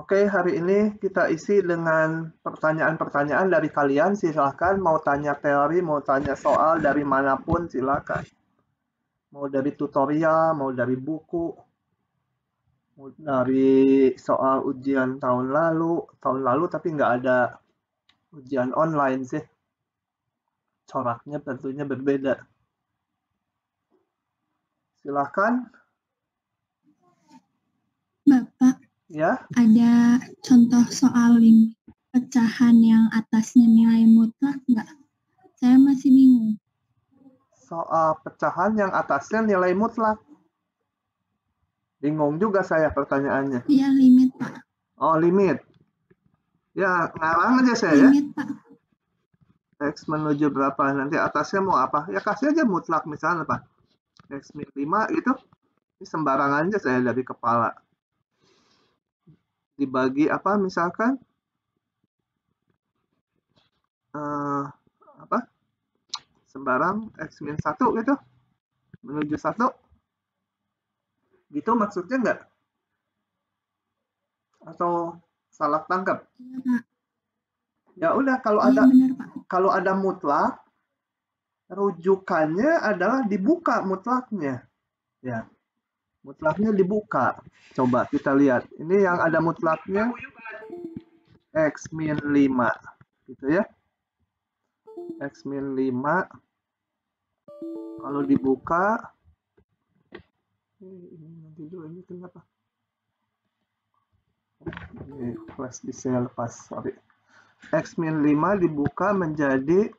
Oke, hari ini kita isi dengan pertanyaan-pertanyaan dari kalian. Silahkan mau tanya teori, mau tanya soal dari mana pun, silahkan. Mau dari tutorial, mau dari buku, mau dari soal ujian tahun lalu, tahun lalu tapi nggak ada ujian online sih. Coraknya tentunya berbeda. Silahkan. Bapak, Ya, ada contoh soal limit pecahan yang atasnya nilai mutlak nggak? Saya masih bingung. soal pecahan yang atasnya nilai mutlak. Bingung juga saya pertanyaannya. Iya limit Pak, Oh, limit. Ya, ngarang aja saya ya. limit Pak. X menuju berapa, nanti atasnya mau apa? Ya kasih aja mutlak misalnya Pak. X min 5 gitu. Ini sembarangan aja saya dari kepala. Dibagi apa misalkan? Eh, apa? Sembarang X min 1 gitu. Menuju 1. Gitu maksudnya enggak? Atau salah tangkap? Iya Ya udah kalau iya ada kalau ada mutlak, rujukannya adalah dibuka mutlaknya. Ya, mutlaknya dibuka. Coba kita lihat. Ini yang ada mutlaknya X min 5. Gitu ya. X min 5. Kalau dibuka, ini nanti dulu, ini kenapa? Ini flash di saya lepas, sorry. X min 5 dibuka menjadi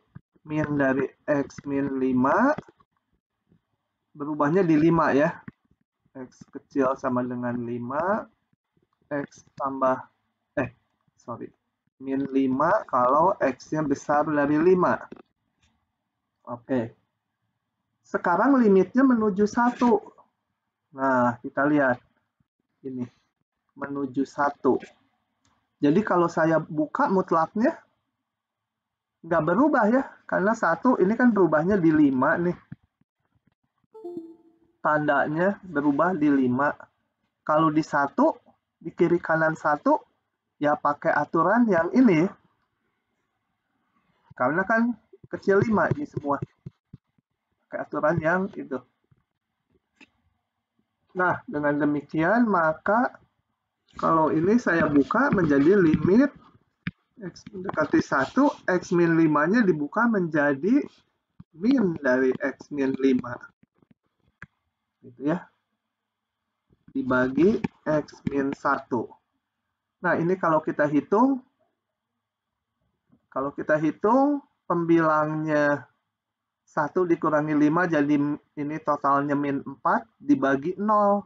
min dari X min 5 berubahnya di 5 ya. X kecil sama dengan 5 X tambah eh sorry min 5 kalau X-nya besar dari 5 oke. Sekarang limitnya menuju 1 nah kita lihat. Ini menuju 1 jadi kalau saya buka mutlaknya nggak berubah ya karena satu ini kan berubahnya di 5 nih tandanya berubah di 5 kalau di satu di kiri kanan satu ya pakai aturan yang ini. Karena kan kecil 5 ini semua. Pakai aturan yang itu. Nah dengan demikian maka kalau ini saya buka menjadi limit X mendekati 1, X min 5-nya dibuka menjadi min dari X min 5. Gitu ya. Dibagi X min 1. Nah, ini kalau kita hitung, kalau kita hitung, pembilangnya 1 dikurangi 5, jadi ini totalnya min 4, dibagi 0.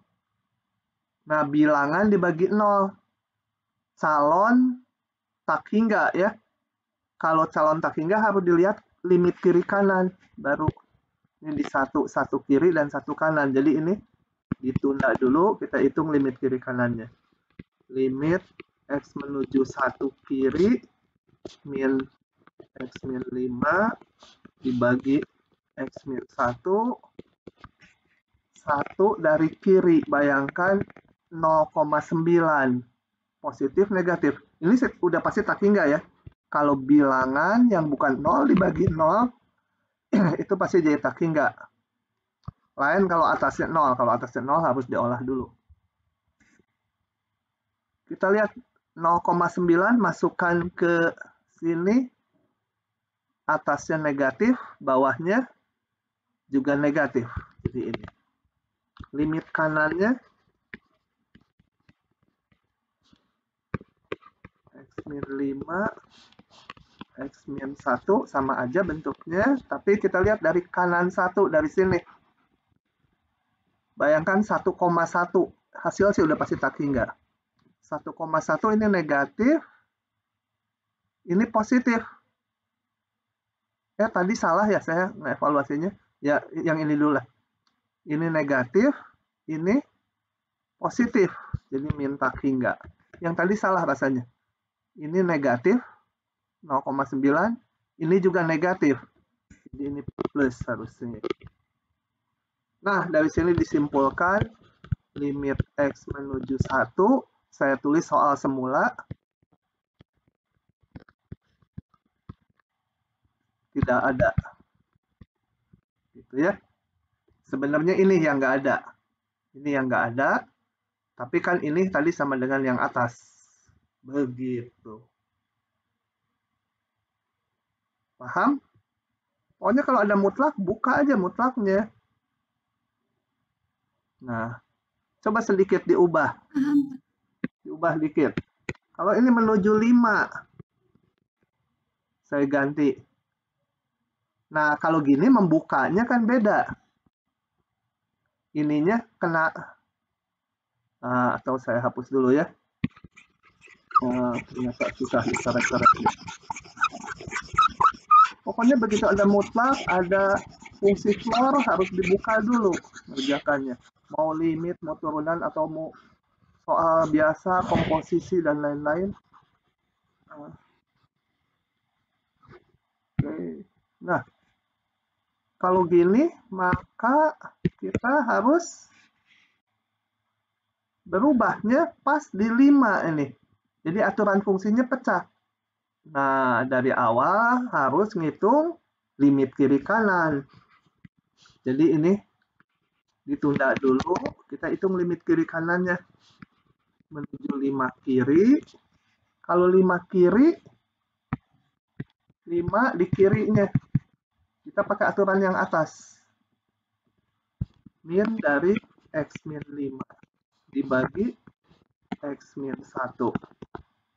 Nah, bilangan dibagi 0. Calon tak hingga ya. Kalau calon tak hingga harus dilihat limit kiri kanan baru ini di satu satu kiri dan satu kanan. Jadi ini ditunda dulu kita hitung limit kiri kanannya. Limit x menuju satu kiri min x min 5 dibagi x min 1 satu dari kiri bayangkan 0,9 positif negatif ini udah pasti tak hingga ya. Kalau bilangan yang bukan 0 dibagi 0, itu pasti jadi tak hingga. Lain kalau atasnya 0. Kalau atasnya 0 harus diolah dulu. Kita lihat 0,9 masukkan ke sini. Atasnya negatif, bawahnya juga negatif. Jadi ini. Limit kanannya min 5 X min 1 sama aja bentuknya, tapi kita lihat dari kanan 1 dari sini. Bayangkan 1,1, hasil sih udah pasti tak hingga. 1,1 ini negatif, ini positif. Ya tadi salah ya saya evaluasinya. Ya yang ini dulu lah. Ini negatif, ini positif. Jadi min tak hingga. Yang tadi salah rasanya ini negatif 0,9 ini juga negatif jadi ini plus harusnya nah dari sini disimpulkan limit x menuju 1 saya tulis soal semula. Tidak ada. Gitu ya. Sebenarnya ini yang nggak ada. Ini yang nggak ada. Tapi kan ini tadi sama dengan yang atas. Begitu. Paham? Pokoknya kalau ada mutlak, buka aja mutlaknya. Nah, coba sedikit diubah. Diubah dikit. Kalau ini menuju 5, saya ganti. Nah, kalau gini membukanya kan beda. Ininya kena, nah, atau saya hapus dulu ya. Nah, ternyata susah dicoret-coret. Pokoknya begitu ada mutlak, ada fungsi floor harus dibuka dulu mengerjakannya. Mau limit, mau turunan, atau mau soal biasa, komposisi, dan lain-lain. Nah. Oke. Nah, kalau gini, maka kita harus berubahnya pas di 5 ini. Jadi aturan fungsinya pecah. Nah, dari awal harus ngitung limit kiri kanan. Jadi ini ditunda dulu, kita hitung limit kiri kanannya. Menuju 5 kiri. Kalau 5 kiri, 5 di kirinya. Kita pakai aturan yang atas. Min dari X min 5 dibagi X min 1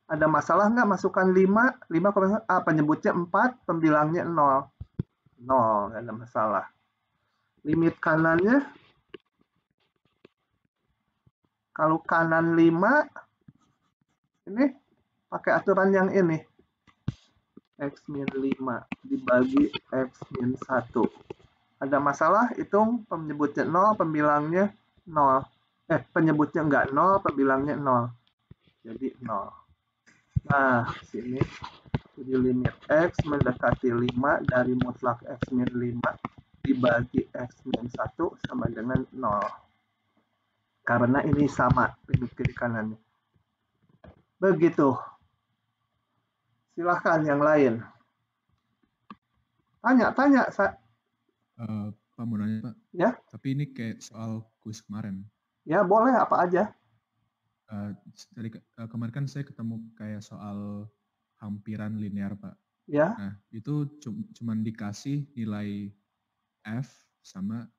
ada masalah nggak masukkan 5? 5 ah, penyebutnya 4, pembilangnya 0. 0, nggak ada masalah. Limit kanannya, kalau kanan 5, ini pakai aturan yang ini. X min 5 dibagi X min 1. Ada masalah, hitung penyebutnya 0, pembilangnya 0. Eh, penyebutnya nggak 0, pembilangnya 0. Jadi 0. Nah, sini jadi limit X mendekati 5 dari mutlak X min 5 dibagi X min 1 sama dengan 0. Karena ini sama limit kiri kanannya. Begitu. Silahkan yang lain. Tanya, tanya. Uh, Pak mau nanya Pak. Ya. Tapi ini kayak soal kuis kemarin. Ya boleh apa aja. Uh, dari uh, kemarin kan saya ketemu kayak soal hampiran linear pak. Ya. Nah itu cuma dikasih nilai f sama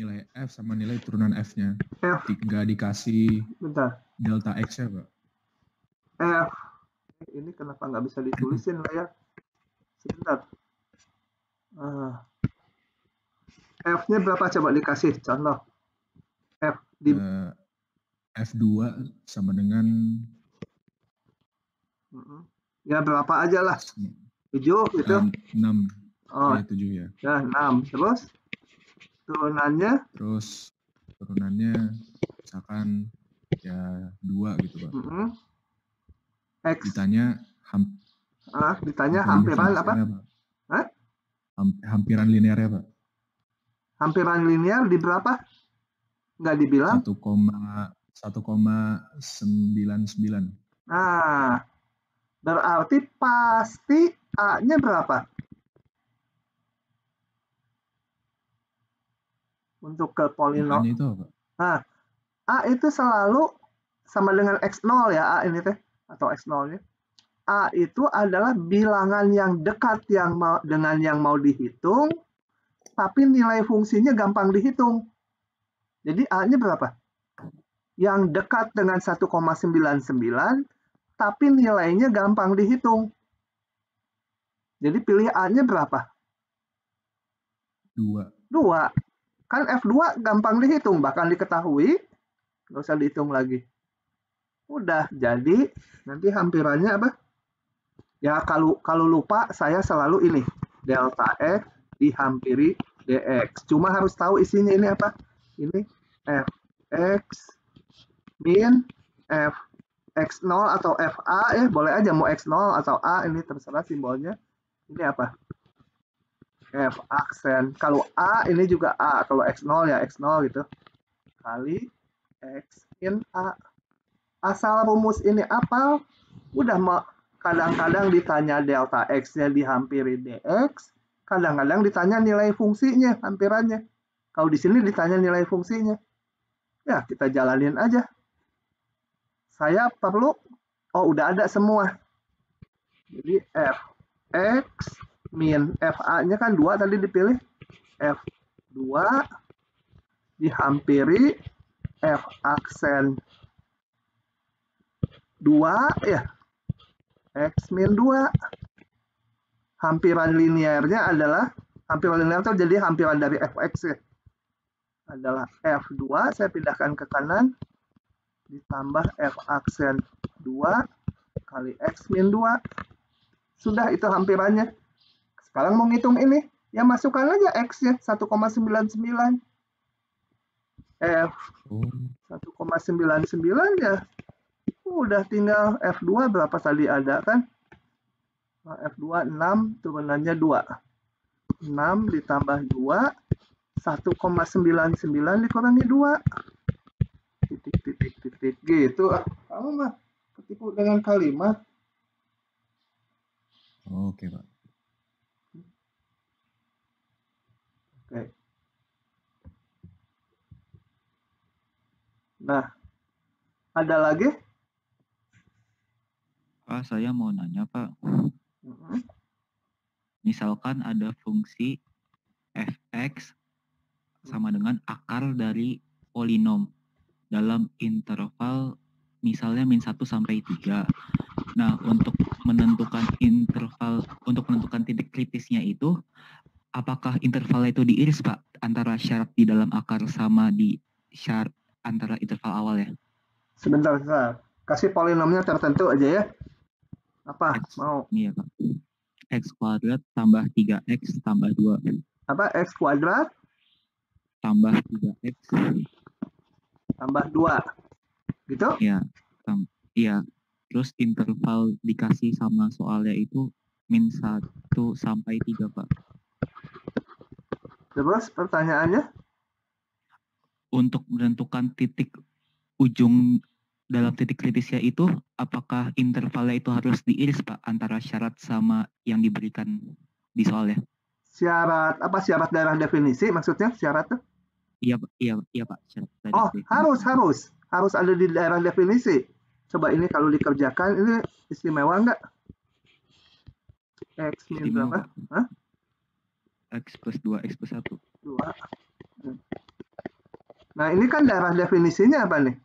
nilai f sama nilai turunan f-nya. F. Tidak dikasih Bentar. delta x ya pak. F. Ini kenapa nggak bisa ditulisin lah ya? Sebentar. Uh, F-nya berapa coba dikasih contoh? F di uh, F2 sama dengan ya berapa aja lah. 7 gitu. 6 oh. Ya, 7 ya. Ya 6 terus? Turunannya? Terus turunannya misalkan ya 2 gitu Pak. Mm -hmm. X. Ditanya ham ah ditanya hampiran apa? Hah? Ham hampiran linear ya Pak. Hampiran linear di berapa? Nggak dibilang 1,99. Nah, berarti pasti A-nya berapa? Untuk ke polinom. itu apa? Nah, A itu selalu sama dengan X0 ya, A ini teh. Atau X0-nya. A itu adalah bilangan yang dekat yang mau, dengan yang mau dihitung, tapi nilai fungsinya gampang dihitung. Jadi A-nya berapa? Yang dekat dengan 1,99 tapi nilainya gampang dihitung. Jadi pilih A-nya berapa? Dua. Dua. Kan F2 gampang dihitung, bahkan diketahui. Nggak usah dihitung lagi. Udah, jadi nanti hampirannya apa? Ya kalau kalau lupa saya selalu ini. Delta X dihampiri DX. Cuma harus tahu isinya ini apa? Ini Fx min f x0 atau fa ya boleh aja mau x0 atau a ini terserah simbolnya ini apa f aksen kalau a ini juga a kalau x0 ya x0 gitu kali x min a asal rumus ini apa, udah kadang-kadang ditanya delta X-nya dihampiri DX, kadang-kadang ditanya nilai fungsinya, hampirannya. Kalau di sini ditanya nilai fungsinya. Ya, kita jalanin aja. Saya perlu, oh udah ada semua. Jadi F X min FA-nya kan 2 tadi dipilih. F2 dihampiri F aksen 2 ya. X min 2. Hampiran linearnya adalah, hampiran linear itu jadi hampiran dari Fx ya. Adalah F2, saya pindahkan ke kanan, ditambah F aksen 2 kali X min 2. Sudah itu hampirannya. Sekarang mau ngitung ini, ya masukkan aja X-nya 1,99. F 1,99 ya. Udah tinggal F2 berapa tadi ada kan? Nah, F2 6 turunannya 2. 6 ditambah 2 1,99 dikurangi 2 titik titik titik gitu ah kamu mah ketipu dengan kalimat oke pak Oke. Nah, ada lagi? Pak, saya mau nanya, Pak. Misalkan ada fungsi fx sama dengan akar dari polinom dalam interval misalnya min 1 sampai 3. Nah, untuk menentukan interval untuk menentukan titik kritisnya itu apakah intervalnya itu diiris Pak antara syarat di dalam akar sama di syarat antara interval awal ya? Sebentar, sebentar. Kasih polinomnya tertentu aja ya. Apa? X, Mau? Iya Pak. X kuadrat tambah 3X tambah 2. Apa? X kuadrat Tambah 3X. Tambah 2. Gitu? Iya. Tam, iya. Terus interval dikasih sama soalnya itu min 1 sampai 3 Pak. Terus pertanyaannya? untuk menentukan titik ujung dalam titik kritisnya itu apakah intervalnya itu harus diiris Pak antara syarat sama yang diberikan di soalnya? Syarat apa syarat daerah definisi maksudnya syarat tuh? Iya Pak, iya, iya Pak. Syarat oh, definisi. harus harus harus ada di daerah definisi. Coba ini kalau dikerjakan ini istimewa enggak? X min berapa? Hah? X plus 2, X plus 1. 2. Nah, ini kan daerah definisinya apa nih?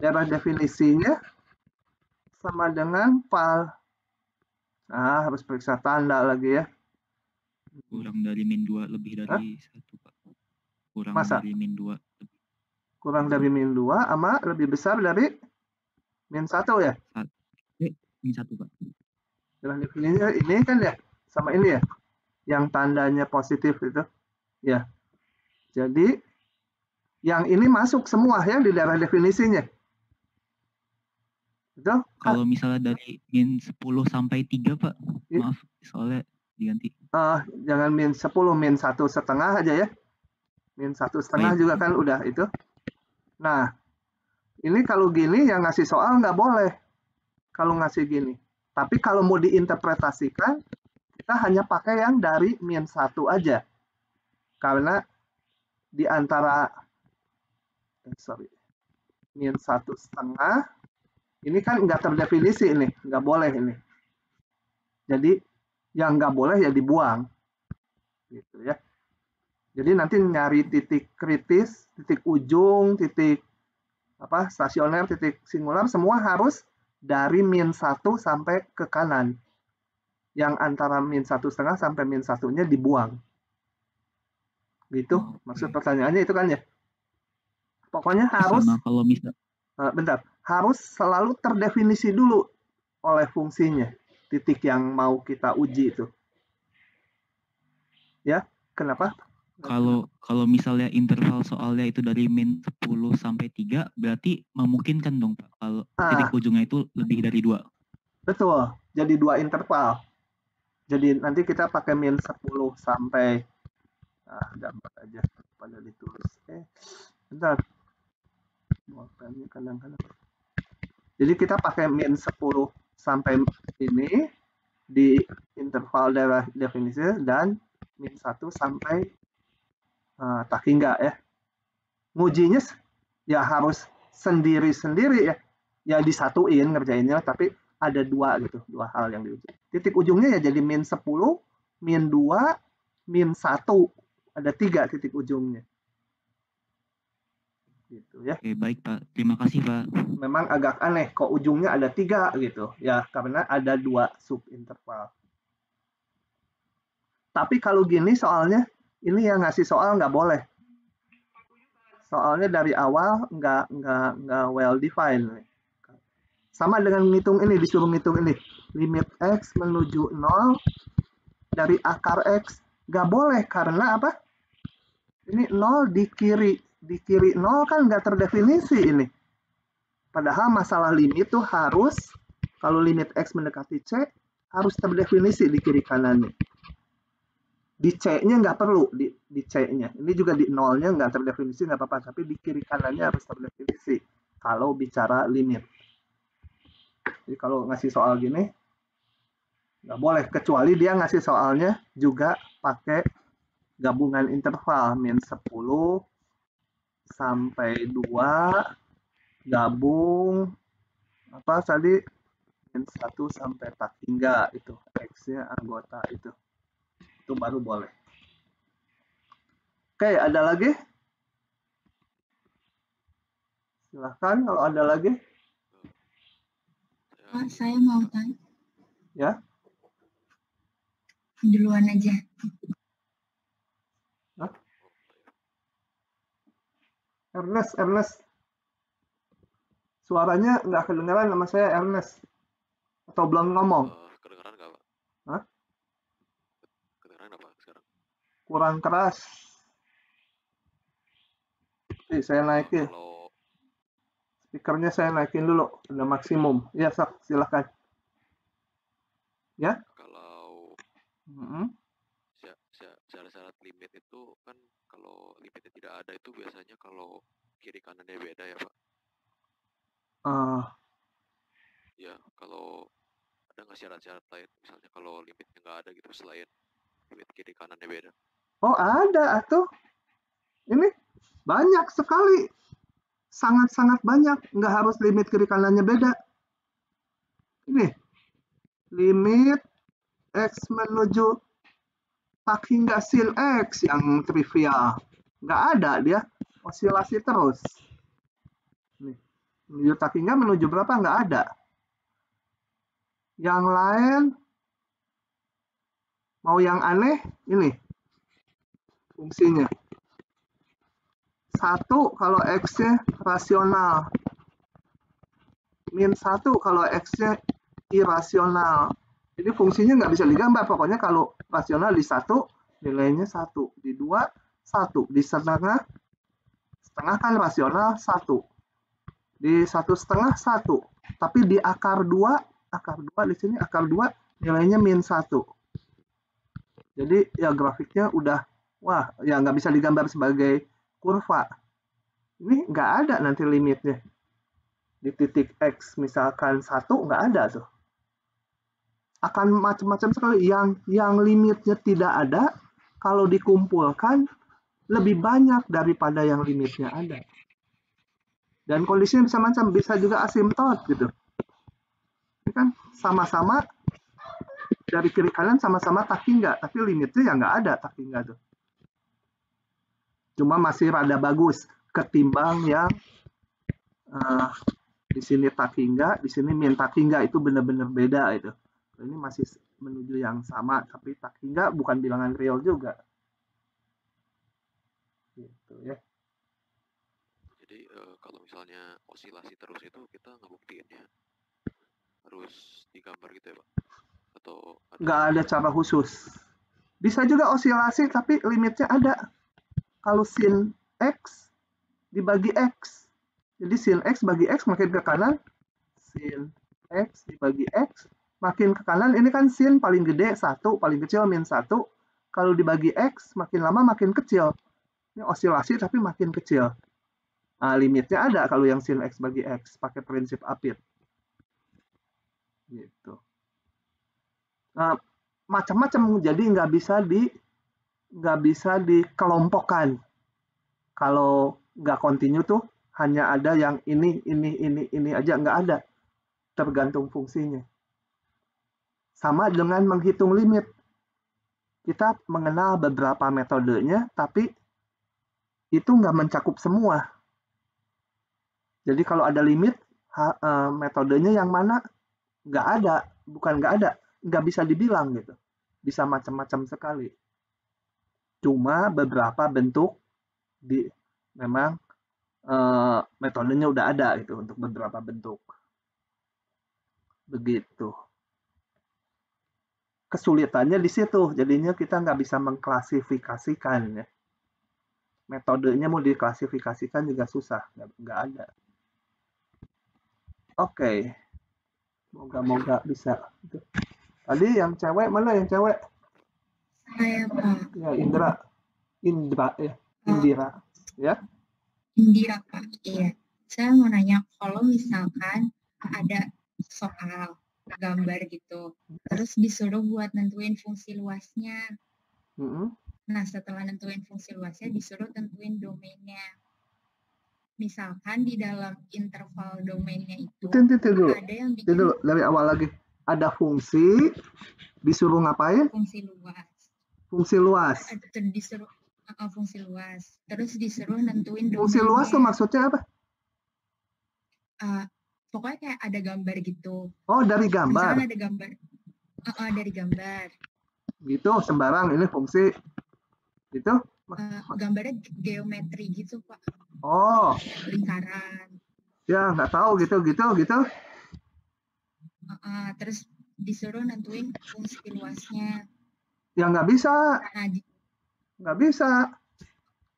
Daerah definisinya sama dengan val. Nah, harus periksa tanda lagi ya. Kurang dari min 2, lebih dari Hah? 1, Pak. Kurang Masa? dari min 2. Kurang dari min 2 sama lebih besar dari min 1 ya? Eh, min 1, Pak. Daerah definisinya ini kan ya? Sama ini ya? Yang tandanya positif itu. Ya. Jadi, yang ini masuk semua ya di daerah definisinya. Betul? Kalau misalnya dari min 10 sampai 3, Pak. Maaf, soalnya diganti. Uh, jangan min 10, min satu setengah aja ya. Min satu setengah juga kan udah itu. Nah, ini kalau gini yang ngasih soal nggak boleh. Kalau ngasih gini. Tapi kalau mau diinterpretasikan, kita hanya pakai yang dari min satu aja. Karena di antara sorry min satu setengah ini kan nggak terdefinisi ini nggak boleh ini jadi yang nggak boleh ya dibuang gitu ya jadi nanti nyari titik kritis titik ujung titik apa stasioner titik singular semua harus dari min satu sampai ke kanan. Yang antara min satu setengah sampai min satunya dibuang. Gitu maksud pertanyaannya itu kan ya. Pokoknya harus Sama kalau uh, bentar, harus selalu terdefinisi dulu oleh fungsinya. Titik yang mau kita uji itu. Ya, kenapa? Kalau kalau misalnya interval soalnya itu dari min 10 sampai 3 berarti memungkinkan dong Pak kalau ah. titik ujungnya itu lebih dari dua. Betul. Jadi dua interval. Jadi nanti kita pakai min 10 sampai ah dapat aja pada ditulis. Eh, bentar kadang-kadang Jadi kita pakai min 10 sampai ini di interval daerah definisi dan min 1 sampai uh, tak hingga ya. Ngujinya ya harus sendiri-sendiri ya. Ya disatuin ngerjainnya tapi ada dua gitu, dua hal yang diuji. Titik ujungnya ya jadi min 10, min 2, min 1. Ada tiga titik ujungnya gitu ya. Oke, baik Pak. Terima kasih Pak. Memang agak aneh kok ujungnya ada tiga gitu ya karena ada dua sub interval. Tapi kalau gini soalnya ini yang ngasih soal nggak boleh. Soalnya dari awal nggak nggak nggak well defined. Sama dengan ngitung ini disuruh ngitung ini limit x menuju 0 dari akar x nggak boleh karena apa? Ini 0 di kiri di kiri 0 kan nggak terdefinisi ini. Padahal masalah limit itu harus, kalau limit X mendekati C, harus terdefinisi di kiri kanannya. Di C-nya nggak perlu, di, di C-nya. Ini juga di nolnya nggak terdefinisi, nggak apa-apa. Tapi di kiri kanannya harus terdefinisi kalau bicara limit. Jadi kalau ngasih soal gini, nggak boleh. Kecuali dia ngasih soalnya juga pakai gabungan interval, min 10, sampai 2 gabung apa tadi min 1 sampai tak hingga itu X-nya anggota itu. Itu baru boleh. Oke, ada lagi? Silahkan kalau ada lagi. Pak, saya mau tanya. Ya. Duluan aja. Ernest, Ernest. Suaranya nggak kedengeran nama saya Ernest. Atau belum ngomong? Uh, kedengeran nggak, Pak? Hah? Kedengeran apa sekarang? Kurang keras. Nih, saya naikin. Speakernya saya naikin dulu. Udah maksimum. Ya, Sak. Silahkan. Ya? kalau Mm -hmm. syarat-syarat limit itu kan kalau limitnya tidak ada itu biasanya kalau kiri kanannya beda ya Pak? Uh, ya kalau ada nggak syarat-syarat lain misalnya kalau limitnya nggak ada gitu selain limit kiri kanannya beda? Oh ada atau ini banyak sekali. Sangat-sangat banyak. Nggak harus limit kiri kanannya beda. Ini. Limit x menuju tak hingga sin X yang trivial. Nggak ada dia, osilasi terus. Nih, menuju tak hingga menuju berapa? Nggak ada. Yang lain, mau yang aneh, ini fungsinya. Satu kalau X-nya rasional. Min satu kalau X-nya irasional. Jadi fungsinya nggak bisa digambar. Pokoknya kalau rasional di satu, nilainya satu. Di dua, satu. Di setengah, setengah kan rasional satu. Di satu setengah, satu. Tapi di akar dua, akar dua di sini akar dua nilainya min satu. Jadi ya grafiknya udah, wah ya nggak bisa digambar sebagai kurva. Ini nggak ada nanti limitnya. Di titik X misalkan satu nggak ada tuh. Akan macam-macam sekali. Yang yang limitnya tidak ada kalau dikumpulkan lebih banyak daripada yang limitnya ada. Dan kondisinya bisa macam bisa juga asimtot gitu. Ini kan sama-sama dari kiri kanan sama-sama tak hingga tapi limitnya ya nggak ada tak hingga tuh cuma masih rada bagus ketimbang yang uh, di sini tak hingga di sini min tak hingga itu benar-benar beda itu. Ini masih menuju yang sama tapi tak hingga bukan bilangan real juga. Gitu ya. Jadi uh, kalau misalnya osilasi terus itu kita ngebuktiinnya harus digambar gitu ya pak? Atau nggak ada cara khusus. Bisa juga osilasi tapi limitnya ada kalau sin x dibagi x. Jadi sin x bagi x makin ke kanan sin x dibagi x makin ke kanan. Ini kan sin paling gede satu paling kecil min satu. Kalau dibagi x makin lama makin kecil. Ini osilasi tapi makin kecil. Nah, limitnya ada kalau yang sin x bagi x pakai prinsip apit. Gitu. Nah, macam-macam jadi nggak bisa di nggak bisa dikelompokkan. Kalau nggak kontinu tuh hanya ada yang ini, ini, ini, ini aja nggak ada. Tergantung fungsinya. Sama dengan menghitung limit. Kita mengenal beberapa metodenya, tapi itu nggak mencakup semua. Jadi kalau ada limit, eh, metodenya yang mana nggak ada, bukan nggak ada, nggak bisa dibilang gitu. Bisa macam-macam sekali. Cuma beberapa bentuk di memang eh, metodenya udah ada gitu untuk beberapa bentuk. Begitu. Kesulitannya di situ, jadinya kita nggak bisa mengklasifikasikan ya metodenya mau diklasifikasikan juga susah, nggak, nggak ada. Oke, moga-moga bisa. Tadi yang cewek mana yang cewek? Saya Pak. Ya Indra, Indra ya, Indira, ya. Indira Pak. Iya. Saya mau nanya kalau misalkan ada soal gambar gitu, terus disuruh buat nentuin fungsi luasnya. Mm -hmm. Nah, setelah nentuin fungsi luasnya, disuruh tentuin domainnya. Misalkan di dalam interval domainnya itu Tintin, dulu. ada yang bikin dulu dari awal lagi. Ada fungsi, disuruh ngapain? fungsi luas. Fungsi luas. Ada disuruh uh, fungsi luas. Terus disuruh nentuin. Fungsi luas tuh maksudnya apa? Uh, pokoknya kayak ada gambar gitu. Oh, dari gambar. Misalkan ada gambar. Uh, uh, dari gambar. Gitu, sembarang ini fungsi itu uh, gambarnya geometri gitu pak oh lingkaran ya nggak tahu gitu gitu gitu uh, uh, terus disuruh nentuin fungsi luasnya ya nggak bisa. Nah, nggak bisa.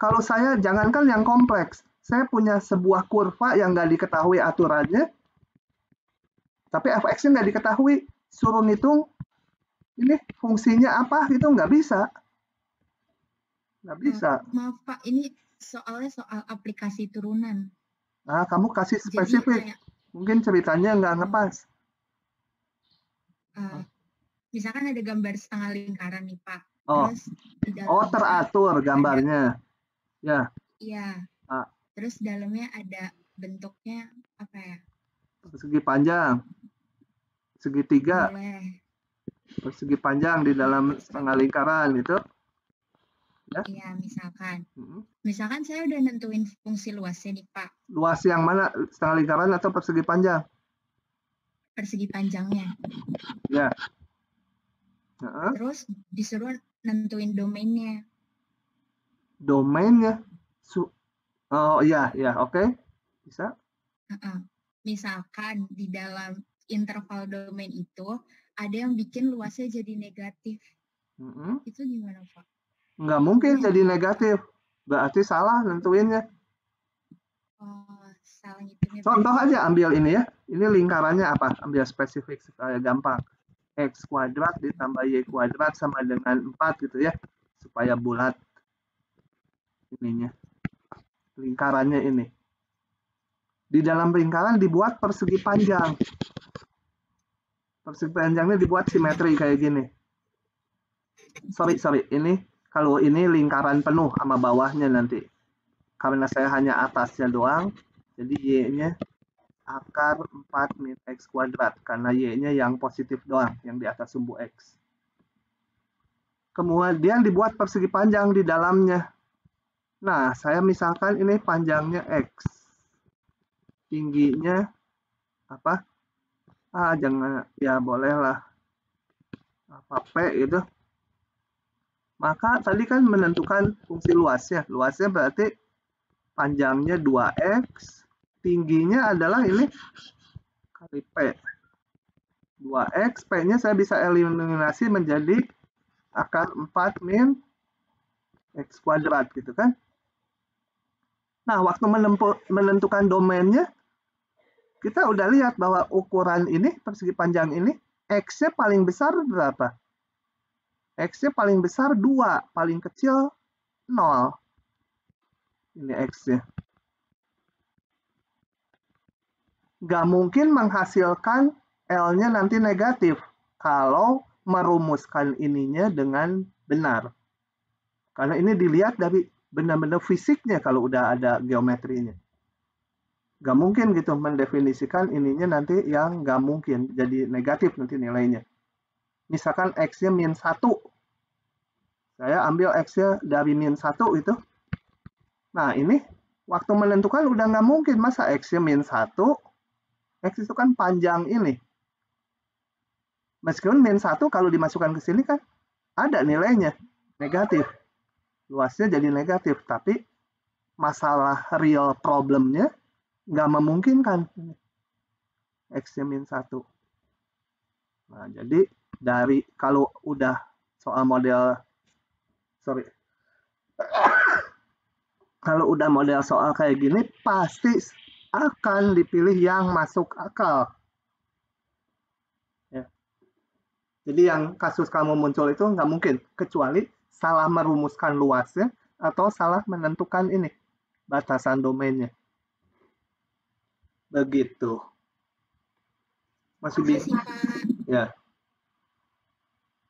Kalau saya jangankan yang kompleks. Saya punya sebuah kurva yang nggak diketahui aturannya tapi fx-nya nggak diketahui. Suruh ngitung ini fungsinya apa? Itu nggak bisa. Nggak bisa. Uh, maaf Pak, ini soalnya soal aplikasi turunan. Nah, kamu kasih spesifik. Kayak, Mungkin ceritanya nggak ngepas. Uh, misalkan ada gambar setengah lingkaran nih Pak. Oh, oh teratur gambarnya. Ada, ya. Iya. Ah. Terus dalamnya ada bentuknya apa ya? Persegi panjang. Segitiga. Boleh. Persegi panjang di dalam setengah lingkaran itu ya? Iya, misalkan. Hmm. Misalkan saya udah nentuin fungsi luasnya nih, Pak. Luas yang mana? Setengah lingkaran atau persegi panjang? Persegi panjangnya. Ya. Uh -huh. Terus disuruh nentuin domainnya. Domainnya? Su oh iya, ya, oke. Okay. Bisa. Uh -uh. Misalkan di dalam interval domain itu ada yang bikin luasnya jadi negatif. -hmm. Itu gimana, Pak? nggak mungkin hmm. jadi negatif berarti salah nentuinnya oh, salah contoh aja ambil ini ya ini lingkarannya apa ambil spesifik supaya gampang x kuadrat ditambah y kuadrat sama dengan 4 gitu ya supaya bulat ininya lingkarannya ini. Di dalam lingkaran dibuat persegi panjang. Persegi panjangnya dibuat simetri kayak gini. Sorry sorry ini kalau ini lingkaran penuh sama bawahnya nanti. Karena saya hanya atasnya doang, jadi Y-nya akar 4 min X kuadrat. Karena Y-nya yang positif doang, yang di atas sumbu X. Kemudian dibuat persegi panjang di dalamnya. Nah, saya misalkan ini panjangnya X. Tingginya apa? Ah, jangan, ya bolehlah. Apa P itu maka tadi kan menentukan fungsi luasnya. Luasnya berarti panjangnya 2x, tingginya adalah ini kali P. 2x, P-nya saya bisa eliminasi menjadi akar 4 min x kuadrat gitu kan. Nah, waktu menentukan domainnya, kita udah lihat bahwa ukuran ini, persegi panjang ini, x-nya paling besar berapa? X-nya paling besar 2, paling kecil 0. Ini X-nya. Nggak mungkin menghasilkan L-nya nanti negatif kalau merumuskan ininya dengan benar. Karena ini dilihat dari benar-benar fisiknya kalau udah ada geometrinya. Gak mungkin gitu mendefinisikan ininya nanti yang gak mungkin jadi negatif nanti nilainya. Misalkan X-nya min 1. Saya ambil X-nya dari min 1 itu. Nah ini waktu menentukan udah nggak mungkin masa X-nya min 1. X itu kan panjang ini. Meskipun min 1 kalau dimasukkan ke sini kan ada nilainya negatif. Luasnya jadi negatif tapi masalah real problemnya nggak memungkinkan. X min satu. Nah jadi dari kalau udah soal model sorry. Kalau udah model soal kayak gini pasti akan dipilih yang masuk akal ya. jadi yang kasus kamu muncul itu nggak mungkin kecuali salah merumuskan luasnya atau salah menentukan ini batasan domainnya. Begitu. Masih bisa? Ya.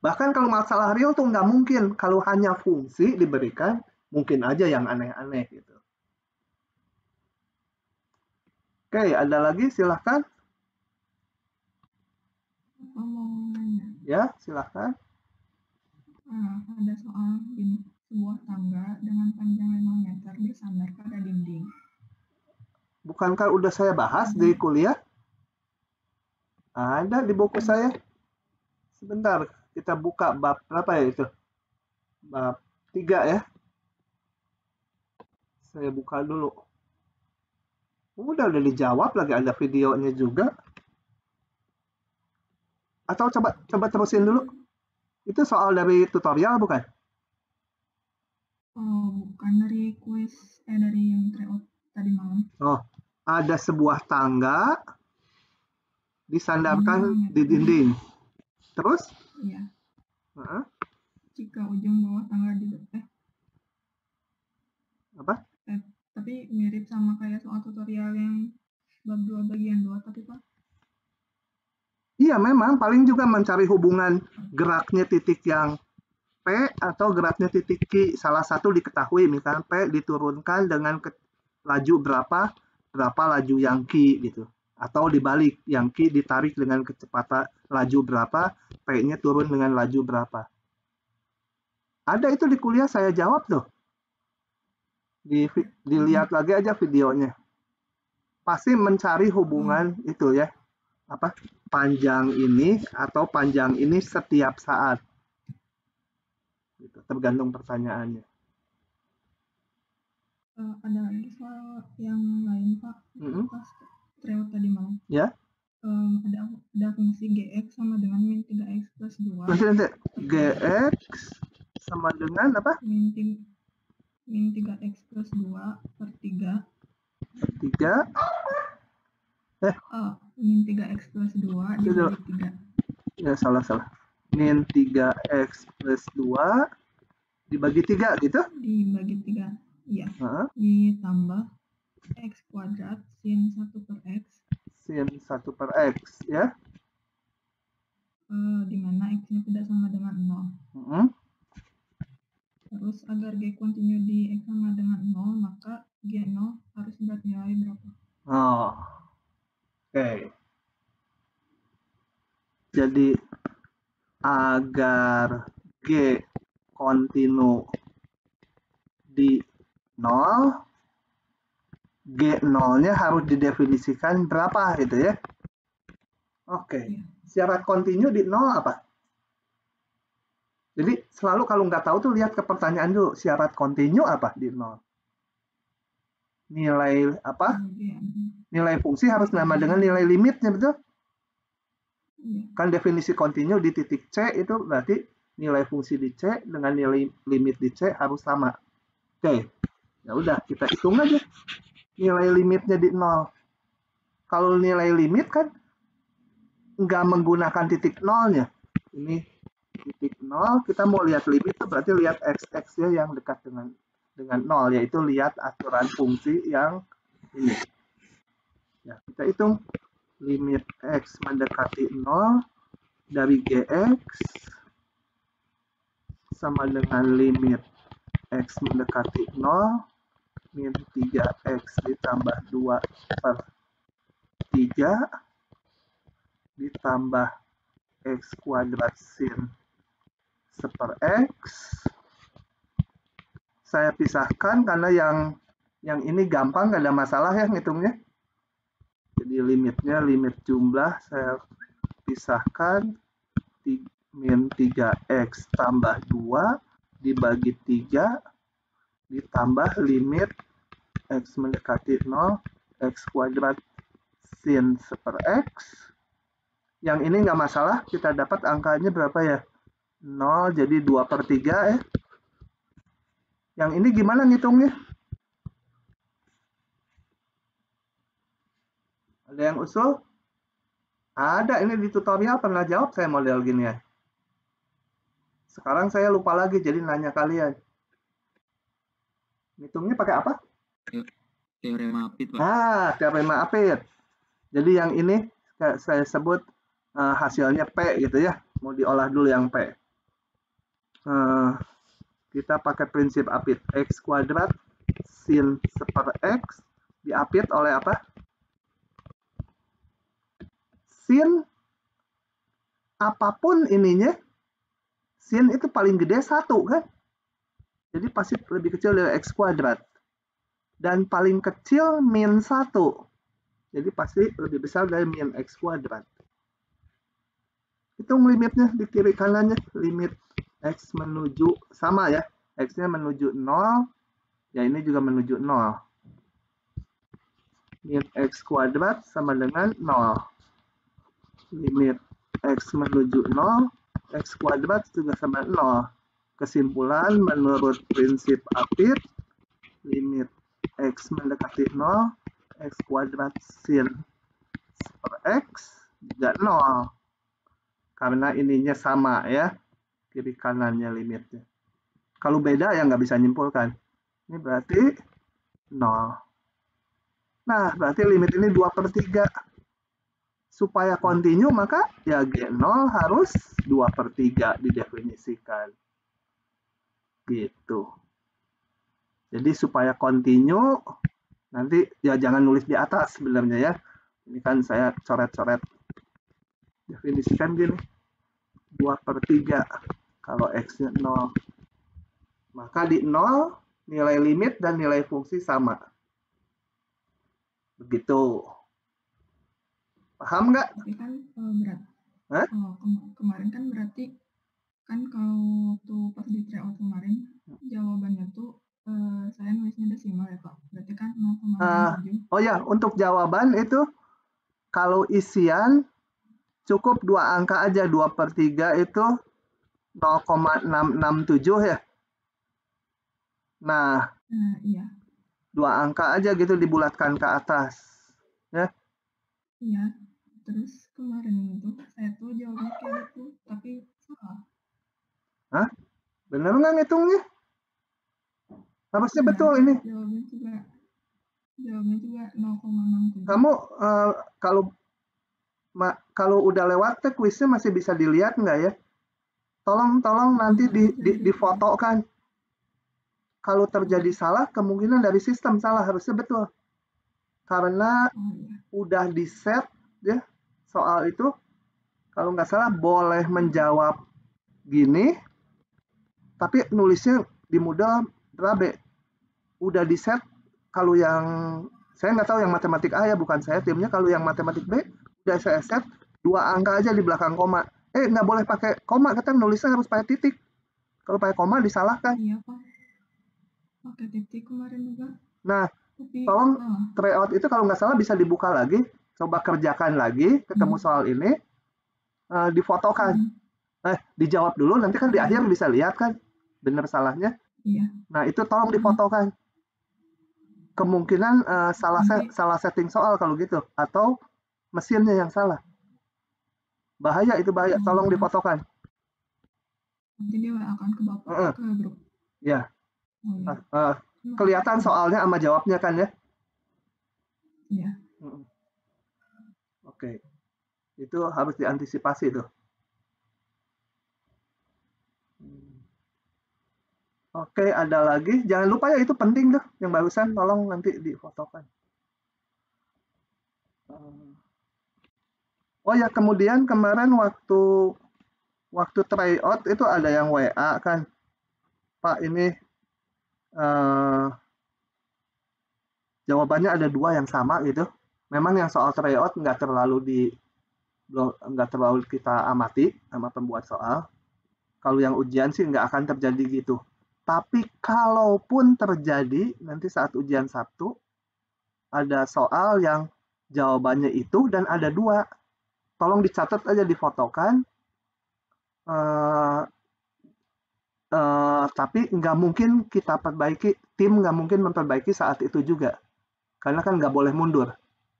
Bahkan kalau masalah real tuh nggak mungkin. Kalau hanya fungsi diberikan, mungkin aja yang aneh-aneh gitu. Oke, ada lagi silahkan. Ya, silahkan. Nah, ada soal ini, sebuah tangga dengan panjang 5 meter bersandar pada dinding. Bukankah udah saya bahas di kuliah? Ada di buku saya. Sebentar, kita buka bab berapa ya itu? Bab 3 ya. Saya buka dulu. Udah udah dijawab lagi ada videonya juga. Atau coba coba terusin dulu. Itu soal dari tutorial bukan? Oh, bukan dari kuis eh dari yang tryout tadi malam. Oh, ada sebuah tangga disandarkan hmm, di dinding. Terus? Iya. Uh Jika ujung bawah tangga di eh apa? Tapi mirip sama kayak soal tutorial yang bab 2 bagian 2 tapi Pak. Iya memang paling juga mencari hubungan geraknya titik yang P atau geraknya titik Q. Salah satu diketahui misalnya P diturunkan dengan ke, laju berapa, berapa laju yang Q gitu. Atau dibalik, yang Q ditarik dengan kecepatan laju berapa, P-nya turun dengan laju berapa. Ada itu di kuliah saya jawab tuh. Di, dilihat lagi aja videonya. Pasti mencari hubungan itu ya. Apa? panjang ini atau panjang ini setiap saat. Gitu, tergantung pertanyaannya. Uh, ada lagi soal yang lain Pak, mm -hmm. pas tryout tadi malam. Ya. Um, ada ada fungsi gx sama dengan min 3x plus 2. Nanti nanti gx sama dengan apa? Min, min 3x plus 2 per 3. 3 Eh. Oh, min 3x plus 2 dibagi 3. Ya, salah, salah. Min 3x plus 2 dibagi 3 gitu? Dibagi 3, iya. Uh -huh. Ditambah x kuadrat sin 1 per x. Sin 1 per x, ya. Uh, di mana x-nya tidak sama dengan 0. Uh -huh. Terus agar G continue di X sama dengan 0, maka G0 harus bernilai berapa? Oh, Oke. Jadi agar G kontinu di 0, G0-nya harus didefinisikan berapa gitu ya. Oke, syarat kontinu di 0 apa? Jadi selalu kalau nggak tahu tuh lihat ke pertanyaan dulu, syarat kontinu apa di 0? Nilai apa? nilai fungsi harus sama dengan nilai limitnya betul iya. kan definisi kontinu di titik C itu berarti nilai fungsi di C dengan nilai limit di C harus sama oke ya udah kita hitung aja nilai limitnya di nol kalau nilai limit kan nggak menggunakan titik nolnya ini titik nol kita mau lihat limit itu berarti lihat x x nya yang dekat dengan dengan nol yaitu lihat aturan fungsi yang ini. Ya, kita hitung 5 limit X mendekati 0 dari GX sama dengan limit X mendekati 0 min 3X ditambah 2 per 3 ditambah X kuadrat sin seper X saya pisahkan karena yang yang ini gampang gak ada masalah ya ngitungnya. Jadi limitnya limit jumlah saya pisahkan min 3x tambah 2 dibagi 3 ditambah limit x mendekati 0 x kuadrat sin seper x. Yang ini nggak masalah kita dapat angkanya berapa ya 0 jadi 2 per 3 ya yang ini gimana ngitungnya ada yang usul ada ini di tutorial pernah jawab saya model gini ya. Sekarang saya lupa lagi jadi nanya kalian. Hitungnya pakai apa? Teorema Apit, Pak. Ah, teorema Apit. Jadi yang ini saya sebut uh, hasilnya P gitu ya. Mau diolah dulu yang P. Uh, kita pakai prinsip Apit. X kuadrat sin seper X diapit oleh apa? sin apa pun ininya, sin itu paling gede satu kan? Jadi pasti lebih kecil dari x kuadrat. Dan paling kecil min satu. Jadi pasti lebih besar dari min x kuadrat. Hitung limitnya di kiri kanannya. Limit x menuju, sama ya. x-nya menuju 0. Ya ini juga menuju 0. Min x kuadrat sama dengan 0 limit x menuju 0, x kuadrat juga sama 0. Kesimpulan menurut prinsip Apit, limit x mendekati 0, x kuadrat sin per x juga 0. Karena ininya sama ya, kiri kanannya limitnya. Kalau beda ya nggak bisa nyimpulkan. Ini berarti 0. Nah, berarti limit ini 2 per 3 supaya kontinu maka ya G0 harus 2 per 3 didefinisikan. Gitu. Jadi supaya kontinu nanti ya jangan nulis di atas sebenarnya ya. Ini kan saya coret-coret. Definisikan gini. 2 per 3 kalau X-nya 0. Maka di 0 nilai limit dan nilai fungsi sama. Begitu. Paham nggak? Tapi kan uh, berat. Hah? Oh, kem kemarin kan berarti kan kalau waktu pas di tryout kemarin jawabannya tuh uh, saya nulisnya desimal ya Pak. Berarti kan 0,67. Uh, oh ya, untuk jawaban itu kalau isian cukup dua angka aja 2 per 3 itu 0,667 ya. Nah, uh, iya. dua angka aja gitu dibulatkan ke atas. Ya. Iya terus kemarin itu saya tuh jawabnya kayak gitu tapi salah Hah? Bener nggak ngitungnya? Harusnya ya, betul ini. Jawabnya juga jawabnya juga 0,67. Kamu uh, kalau ma, kalau udah lewat kuisnya masih bisa dilihat nggak ya? Tolong tolong nanti di, di, difotokan. Kalau terjadi salah, kemungkinan dari sistem salah harusnya betul. Karena oh, iya. udah di set ya soal itu kalau nggak salah boleh menjawab gini, tapi nulisnya di modal berabe. Udah di set kalau yang saya nggak tahu yang matematik A ya bukan saya timnya kalau yang matematik B udah saya set dua angka aja di belakang koma. Eh nggak boleh pakai koma, kata nulisnya harus pakai titik. Kalau pakai koma disalahkan. Iya pak. Pakai titik kemarin juga. Nah, Tapi, tolong oh. tryout itu kalau nggak salah bisa dibuka lagi coba kerjakan lagi ketemu hmm. soal ini uh, difotokan hmm. eh dijawab dulu nanti kan di akhir bisa lihat kan benar salahnya iya. nah itu tolong hmm. difotokan kemungkinan uh, salah set, salah setting soal kalau gitu atau mesinnya yang salah bahaya itu bahaya hmm. tolong difotokan nanti dia akan ke bapak uh, ke grup ya oh, iya. uh, uh, kelihatan soalnya sama jawabnya kan ya iya Oke. Itu harus diantisipasi tuh. Oke, ada lagi. Jangan lupa ya itu penting tuh yang barusan tolong nanti difotokan. Oh ya, kemudian kemarin waktu waktu tryout itu ada yang WA kan. Pak ini uh, jawabannya ada dua yang sama gitu. Memang yang soal tryout nggak terlalu di nggak terlalu kita amati sama pembuat soal. Kalau yang ujian sih nggak akan terjadi gitu. Tapi kalaupun terjadi nanti saat ujian Sabtu ada soal yang jawabannya itu dan ada dua. Tolong dicatat aja difotokan. Uh, uh, tapi nggak mungkin kita perbaiki tim nggak mungkin memperbaiki saat itu juga karena kan nggak boleh mundur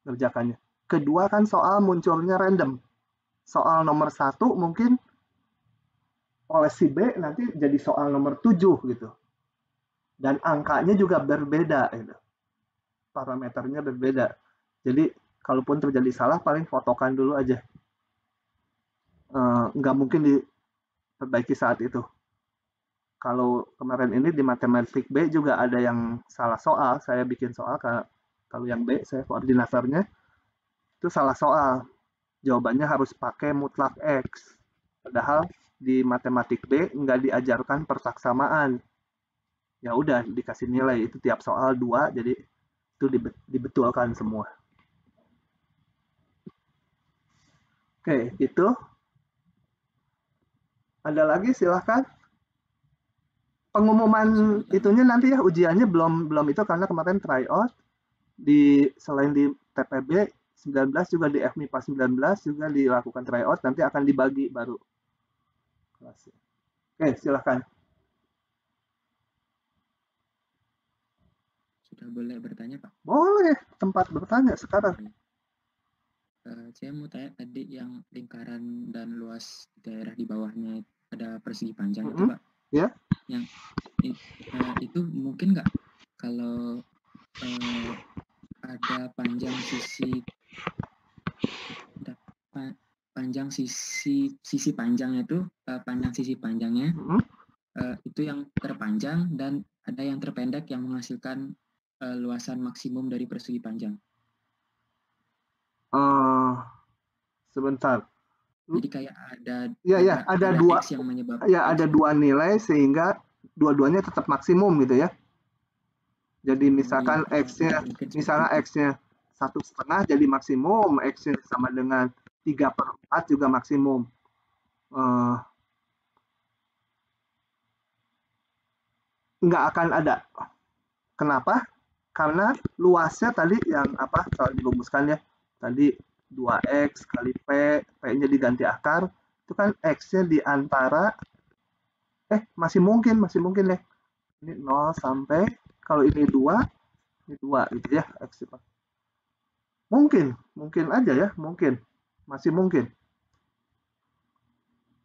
kerjakannya. Kedua kan soal munculnya random. Soal nomor satu mungkin oleh si B nanti jadi soal nomor 7 gitu. Dan angkanya juga berbeda gitu. Parameternya berbeda. Jadi kalaupun terjadi salah paling fotokan dulu aja. Uh, nggak mungkin diperbaiki saat itu. Kalau kemarin ini di matematik B juga ada yang salah soal, saya bikin soal kalau yang B saya koordinatornya itu salah soal. Jawabannya harus pakai mutlak X. Padahal di matematik B nggak diajarkan persaksamaan. Ya udah dikasih nilai itu tiap soal dua, jadi itu dibetulkan semua. Oke, itu. Ada lagi silahkan. Pengumuman itunya nanti ya ujiannya belum belum itu karena kemarin tryout di selain di TPB 19 juga di FMIPA 19 juga dilakukan tryout nanti akan dibagi baru kelasnya. Oke, silahkan. Sudah boleh bertanya, Pak? Boleh, tempat bertanya sekarang. Uh, saya mau tanya tadi yang lingkaran dan luas daerah di bawahnya ada persegi panjang mm -hmm. itu, Pak. Ya. Yeah. Yang uh, itu mungkin nggak kalau uh, ada panjang sisi panjang sisi sisi panjangnya itu uh, panjang sisi panjangnya hmm? uh, itu yang terpanjang dan ada yang terpendek yang menghasilkan uh, luasan maksimum dari persegi panjang. Uh, sebentar. Jadi kayak ada ya ya ada, ada dua yang menyebabkan ya ada dua nilai sehingga dua-duanya tetap maksimum gitu ya. Jadi misalkan ya, x-nya misalnya x-nya satu setengah jadi maksimum, x-nya sama dengan 3 per 4 juga maksimum. Uh, nggak akan ada. Kenapa? Karena luasnya tadi yang apa kalau dirumuskan ya tadi 2x kali p, p-nya diganti akar, itu kan x-nya di antara eh masih mungkin, masih mungkin ya. Ini 0 sampai kalau ini 2, ini 2 gitu ya x Mungkin, mungkin aja ya, mungkin masih mungkin.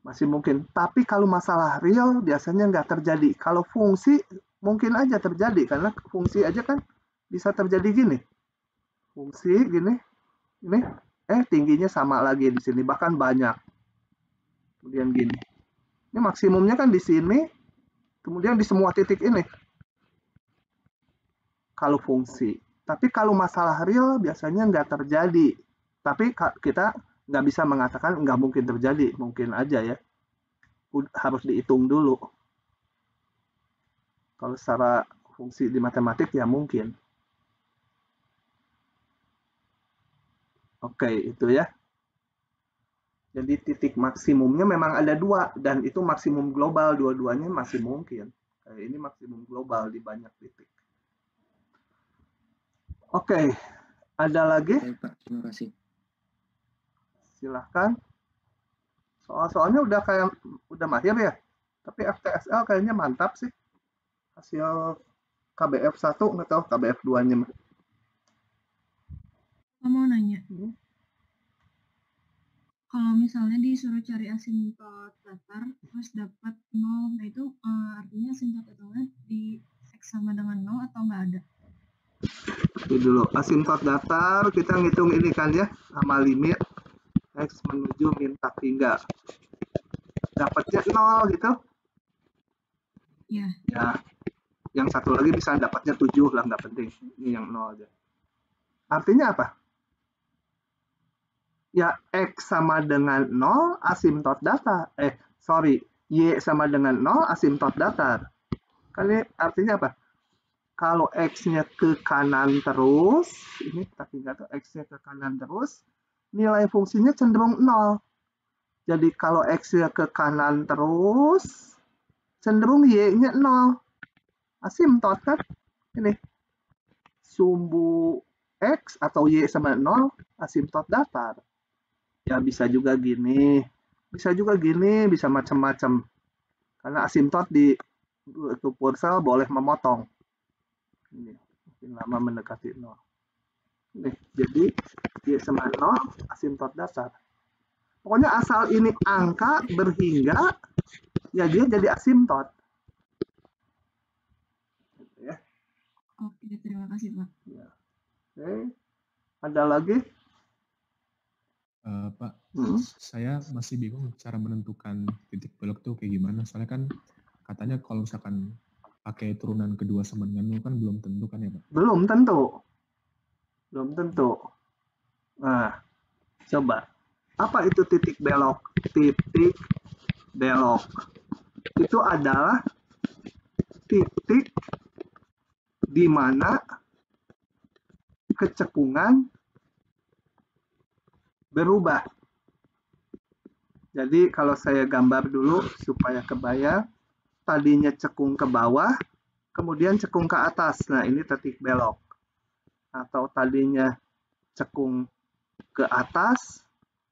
Masih mungkin. Tapi kalau masalah real biasanya nggak terjadi. Kalau fungsi mungkin aja terjadi. Karena fungsi aja kan bisa terjadi gini. Fungsi gini. Ini. Eh tingginya sama lagi di sini. Bahkan banyak. Kemudian gini. Ini maksimumnya kan di sini. Kemudian di semua titik ini. Kalau fungsi. Tapi kalau masalah real biasanya nggak terjadi. Tapi kita nggak bisa mengatakan nggak mungkin terjadi, mungkin aja ya. Harus dihitung dulu. Kalau secara fungsi di matematik ya mungkin. Oke, itu ya. Jadi titik maksimumnya memang ada dua, dan itu maksimum global, dua-duanya masih mungkin. Kayak ini maksimum global di banyak titik. Oke, ada lagi? Baik, Pak. Terima kasih silahkan soal-soalnya udah kayak udah mahir ya tapi FTSL kayaknya mantap sih hasil KBF 1 nggak tahu KBF 2 nya mah mau nanya hmm? kalau misalnya disuruh cari asintot datar terus dapat nol nah itu uh, artinya asintot datarnya di X sama dengan nol atau nggak ada Oke dulu, asimtot datar, kita ngitung ini kan ya, sama limit X menuju min tak hingga. Dapatnya nol gitu. Iya. Ya. Yang satu lagi bisa dapatnya tujuh lah, nggak penting. Ini yang nol aja. Artinya apa? Ya, X sama dengan nol asimtot datar. Eh, sorry, Y sama dengan nol asimtot datar. Kan ini artinya apa? kalau X-nya ke kanan terus, ini tapi nggak tahu X-nya ke kanan terus, nilai fungsinya cenderung 0. Jadi kalau X-nya ke kanan terus, cenderung Y-nya 0. Asimtot kan? Ini. Sumbu X atau Y sama 0, asimtot datar. Ya bisa juga gini. Bisa juga gini, bisa macam-macam. Karena asimtot di itu Purcell boleh memotong ini makin lama mendekati nol. Nih, jadi dia sama nol asimtot dasar. Pokoknya asal ini angka berhingga, ya dia jadi asimtot. Ya. Oke, terima kasih Pak. Ya. Oke, ada lagi? Uh, Pak, hmm? saya masih bingung cara menentukan titik belok tuh kayak gimana. Soalnya kan katanya kalau misalkan pakai turunan kedua sama dengan nol kan belum tentu kan ya Pak? Belum tentu. Belum tentu. Nah, coba. Apa itu titik belok? Titik belok. Itu adalah titik di mana kecekungan berubah. Jadi kalau saya gambar dulu supaya kebayang, tadinya cekung ke bawah, kemudian cekung ke atas. Nah, ini titik belok. Atau tadinya cekung ke atas,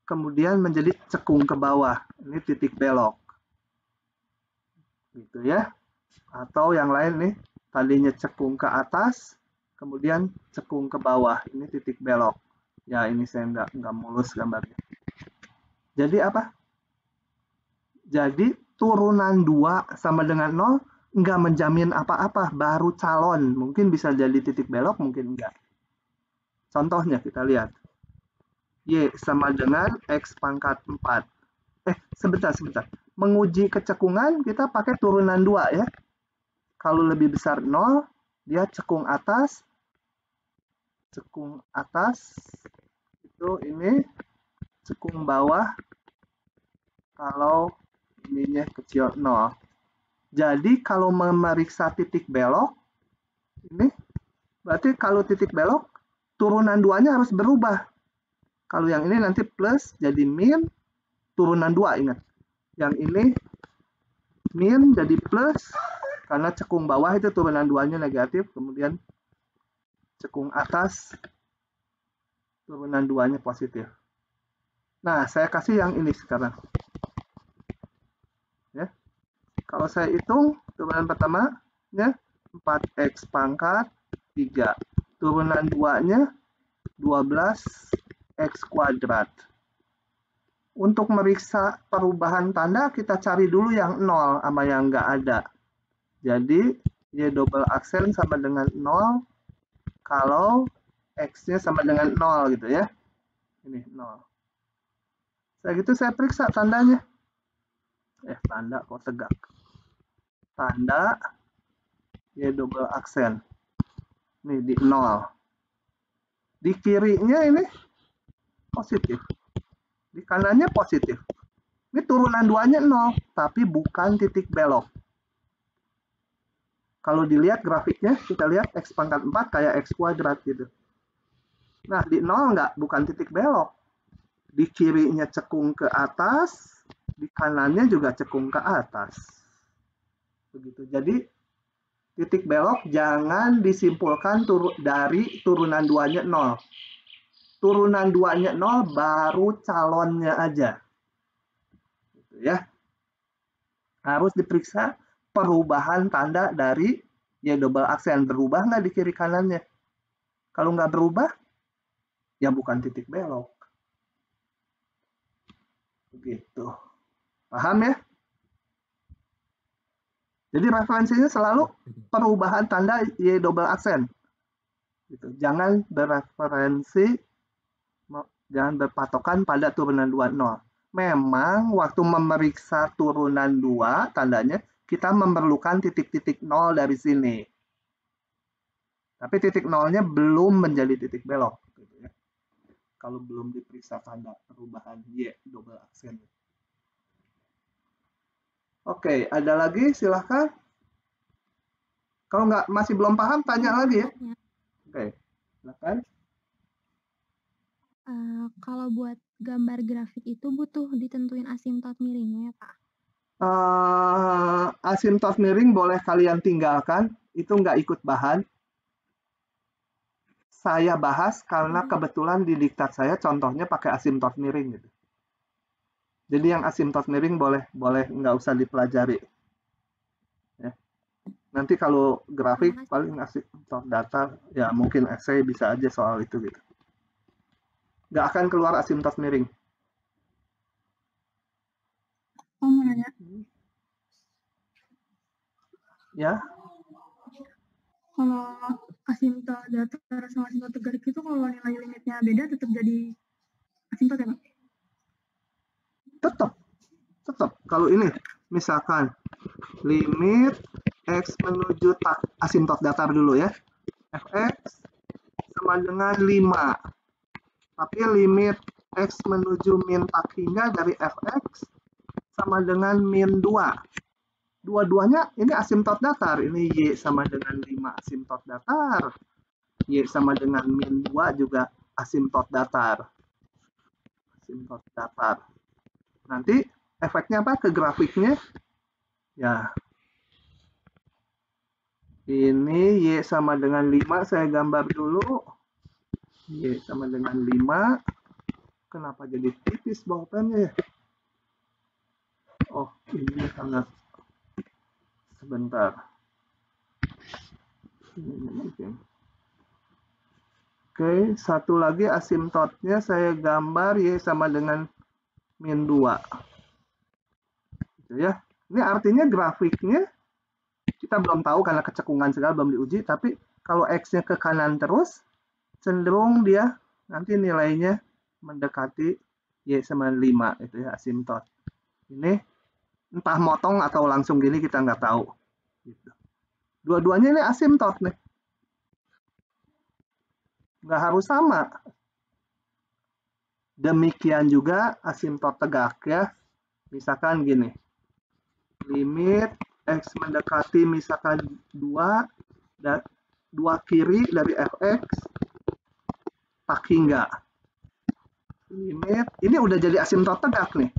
kemudian menjadi cekung ke bawah. Ini titik belok. Gitu ya. Atau yang lain nih, tadinya cekung ke atas, kemudian cekung ke bawah. Ini titik belok. Ya, ini saya nggak, nggak mulus gambarnya. Jadi apa? Jadi turunan 2 sama dengan 0 nggak menjamin apa-apa, baru calon. Mungkin bisa jadi titik belok, mungkin enggak. Contohnya kita lihat. Y sama dengan X pangkat 4. Eh, sebentar, sebentar. Menguji kecekungan, kita pakai turunan 2 ya. Kalau lebih besar 0, dia cekung atas. Cekung atas. Itu ini. Cekung bawah. Kalau ininya kecil 0. Jadi kalau memeriksa titik belok, ini berarti kalau titik belok, turunan duanya harus berubah. Kalau yang ini nanti plus jadi min, turunan 2 ingat. Yang ini min jadi plus, karena cekung bawah itu turunan duanya negatif, kemudian cekung atas turunan duanya positif. Nah, saya kasih yang ini sekarang. Kalau saya hitung, turunan pertamanya 4x pangkat 3. Turunan 2-nya 12x kuadrat. Untuk meriksa perubahan tanda, kita cari dulu yang 0 sama yang nggak ada. Jadi, Y double aksen sama dengan 0 kalau X-nya sama dengan 0 gitu ya. Ini 0. Saya gitu saya periksa tandanya. Eh, tanda kok tegak tanda Y double aksen. Nih di 0. Di kirinya ini positif. Di kanannya positif. Ini turunan duanya 0, tapi bukan titik belok. Kalau dilihat grafiknya, kita lihat X pangkat 4 kayak X kuadrat gitu. Nah, di 0 enggak, bukan titik belok. Di kirinya cekung ke atas, di kanannya juga cekung ke atas begitu. Jadi titik belok jangan disimpulkan tur dari turunan duanya nol. Turunan duanya nol baru calonnya aja. Gitu ya. Harus diperiksa perubahan tanda dari ya double aksen berubah nggak di kiri kanannya. Kalau nggak berubah, ya bukan titik belok. Begitu. Paham ya? Jadi referensinya selalu perubahan tanda Y double aksen. Gitu. Jangan bereferensi, jangan berpatokan pada turunan 2, 0. Memang waktu memeriksa turunan 2, tandanya kita memerlukan titik-titik 0 dari sini. Tapi titik nolnya belum menjadi titik belok. Gitu ya. Kalau belum diperiksa tanda perubahan Y double aksen. Oke, ada lagi? Silahkan. Kalau nggak masih belum paham, tanya lagi ya. Oke, silakan. Uh, kalau buat gambar grafik itu butuh ditentuin asimtot miringnya ya Pak? Uh, asimtot miring boleh kalian tinggalkan, itu nggak ikut bahan saya bahas karena hmm. kebetulan di diktat saya contohnya pakai asimtot miring gitu. Jadi yang asimtot miring boleh boleh nggak usah dipelajari. Ya. Nanti kalau grafik paling asimtot datar ya mungkin essay bisa aja soal itu gitu. Nggak akan keluar asimtot miring. Oh, mau nanya. Ya. Kalau asimtot datar sama asimtot tegar itu kalau nilai limitnya beda tetap jadi asimtot ya Pak? Tetap. Tetap. Kalau ini misalkan limit x menuju tak asimtot datar dulu ya. fx sama dengan 5. Tapi limit x menuju min tak hingga dari fx sama dengan min 2 dua-duanya ini asimtot datar. Ini Y sama dengan 5 asimtot datar. Y sama dengan min 2 juga asimtot datar. Asimtot datar. Nanti efeknya apa ke grafiknya? Ya. Ini Y sama dengan 5 saya gambar dulu. Y sama dengan 5. Kenapa jadi tipis bolpennya ya? Oh, ini sangat sebentar. Oke, satu lagi asimtotnya saya gambar Y sama dengan min 2. Gitu ya. Ini artinya grafiknya kita belum tahu karena kecekungan segala belum diuji, tapi kalau X-nya ke kanan terus, cenderung dia nanti nilainya mendekati Y sama 5, itu ya asimtot. Ini entah motong atau langsung gini kita nggak tahu. Gitu. Dua-duanya ini asimtot nih. Nggak harus sama. Demikian juga asimtot tegak ya. Misalkan gini. Limit X mendekati misalkan 2 dan 2 kiri dari fx tak hingga. Limit, ini udah jadi asimtot tegak nih.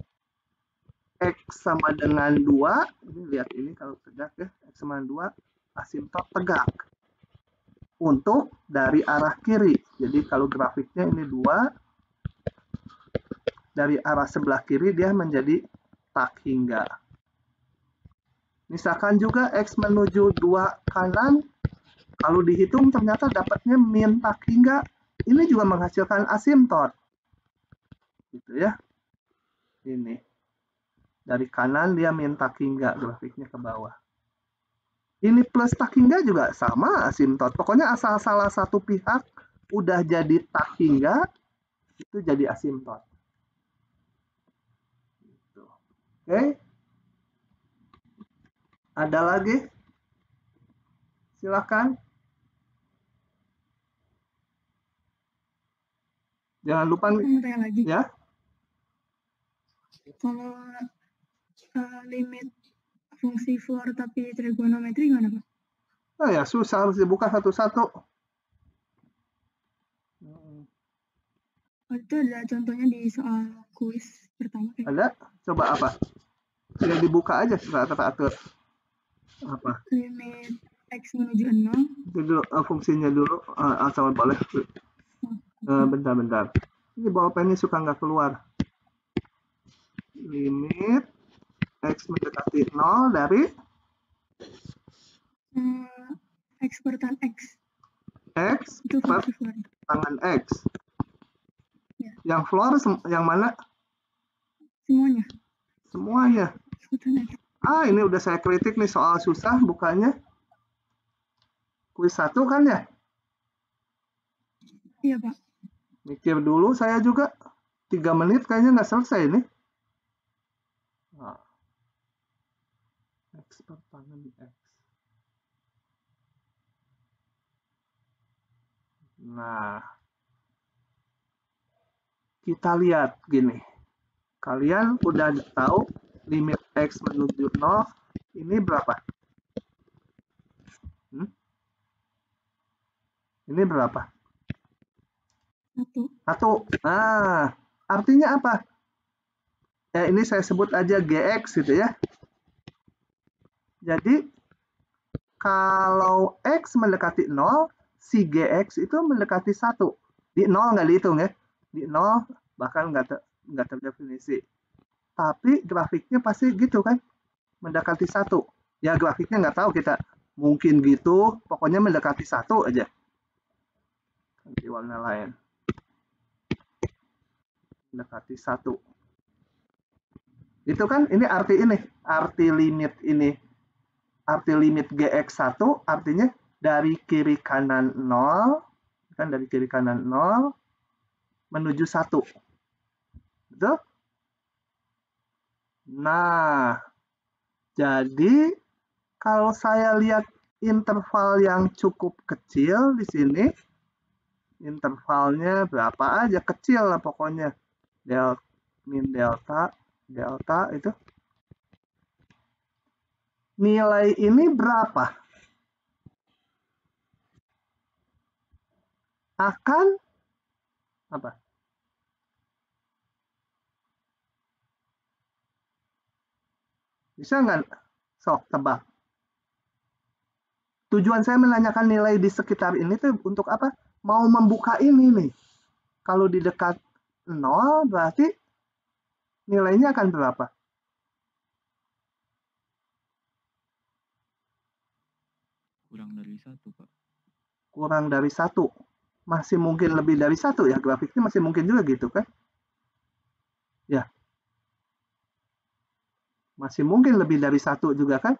X sama dengan 2, ini lihat ini kalau tegak ya, X sama 2, asimtot tegak. Untuk dari arah kiri. Jadi kalau grafiknya ini 2, dari arah sebelah kiri dia menjadi tak hingga. Misalkan juga X menuju 2 kanan, kalau dihitung ternyata dapatnya min tak hingga, ini juga menghasilkan asimtot. Gitu ya. Ini. Dari kanan dia minta hingga grafiknya ke bawah. Ini plus tak hingga juga sama asimtot. Pokoknya asal salah satu pihak udah jadi tak hingga, itu jadi asimtot. Gitu. Oke. Ada lagi? Silakan. Jangan lupa lagi. ya. Kalau uh, limit fungsi floor tapi trigonometri gimana Pak? Oh ya, susah harus dibuka satu-satu. Oh, itu ada contohnya di soal kuis pertama. Eh. Ada? Coba apa? Tinggal dibuka aja teratur. Apa? Limit X menuju 0. Itu dulu, uh, fungsinya dulu. Uh, asal boleh. Uh, bentar, bentar. Ini bolpennya suka nggak keluar. Limit X mendekati 0 dari hmm, X per tan X. X itu per tangan X. Ya. Yang floor yang mana? Semuanya. Semuanya. Ah, ini udah saya kritik nih soal susah bukannya. Kuis satu kan ya? Iya, Pak. Mikir dulu saya juga. Tiga menit kayaknya nggak selesai ini. Nah. Per tangan X. Nah. Kita lihat gini. Kalian udah tahu limit X menuju 0 ini berapa? Hmm? Ini berapa? Satu. Satu. Nah, artinya apa? Ya, ini saya sebut aja GX gitu ya. Jadi, kalau X mendekati 0, si GX itu mendekati 1. Di 0 nggak dihitung ya. Di 0 bahkan nggak ter, nggak terdefinisi. Tapi grafiknya pasti gitu kan. Mendekati 1. Ya grafiknya nggak tahu kita. Mungkin gitu, pokoknya mendekati 1 aja. Ganti warna lain mendekati satu. Itu kan ini arti ini, arti limit ini. Arti limit GX1 artinya dari kiri kanan 0, kan dari kiri kanan 0 menuju 1. Betul? Nah, jadi kalau saya lihat interval yang cukup kecil di sini, intervalnya berapa aja kecil lah pokoknya del min delta delta itu nilai ini berapa? Akan apa? Bisa nggak? Sok tebak. Tujuan saya menanyakan nilai di sekitar ini tuh untuk apa? Mau membuka ini nih. Kalau di dekat 0 berarti nilainya akan berapa? Kurang dari Kurang dari satu. Masih mungkin lebih dari satu ya, grafiknya masih mungkin juga gitu kan? Ya. Masih mungkin lebih dari satu juga kan?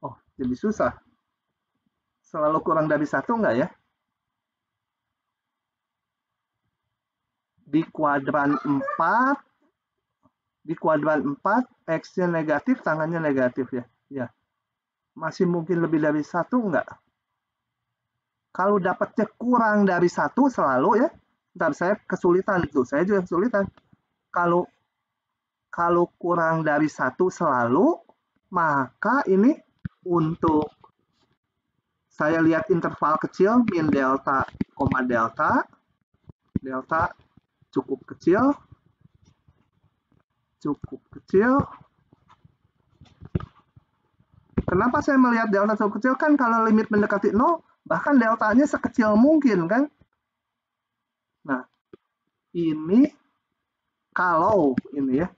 Oh, jadi susah. Selalu kurang dari satu enggak ya? di kuadran 4 di kuadran 4 X-nya negatif, tangannya negatif ya. Ya. Masih mungkin lebih dari satu enggak? Kalau dapatnya kurang dari satu selalu ya, ntar saya kesulitan itu, saya juga kesulitan. Kalau kalau kurang dari satu selalu, maka ini untuk saya lihat interval kecil min delta, koma delta, delta cukup kecil, cukup kecil. Kenapa saya melihat delta cukup kecil? Kan kalau limit mendekati 0, bahkan deltanya sekecil mungkin kan? Nah, ini kalau ini ya.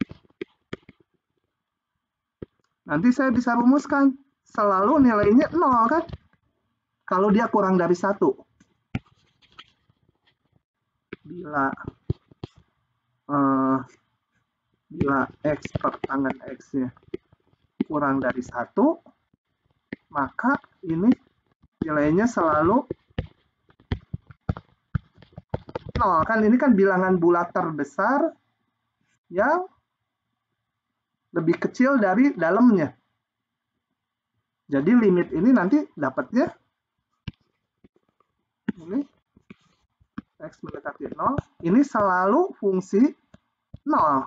Nanti saya bisa rumuskan. Selalu nilainya 0 kan? Kalau dia kurang dari satu. Bila uh, bila X per tangan X-nya kurang dari satu, maka ini nilainya selalu nol. Kan ini kan bilangan bulat terbesar yang lebih kecil dari dalamnya. Jadi limit ini nanti dapatnya ini X mendekati 0, ini selalu fungsi 0.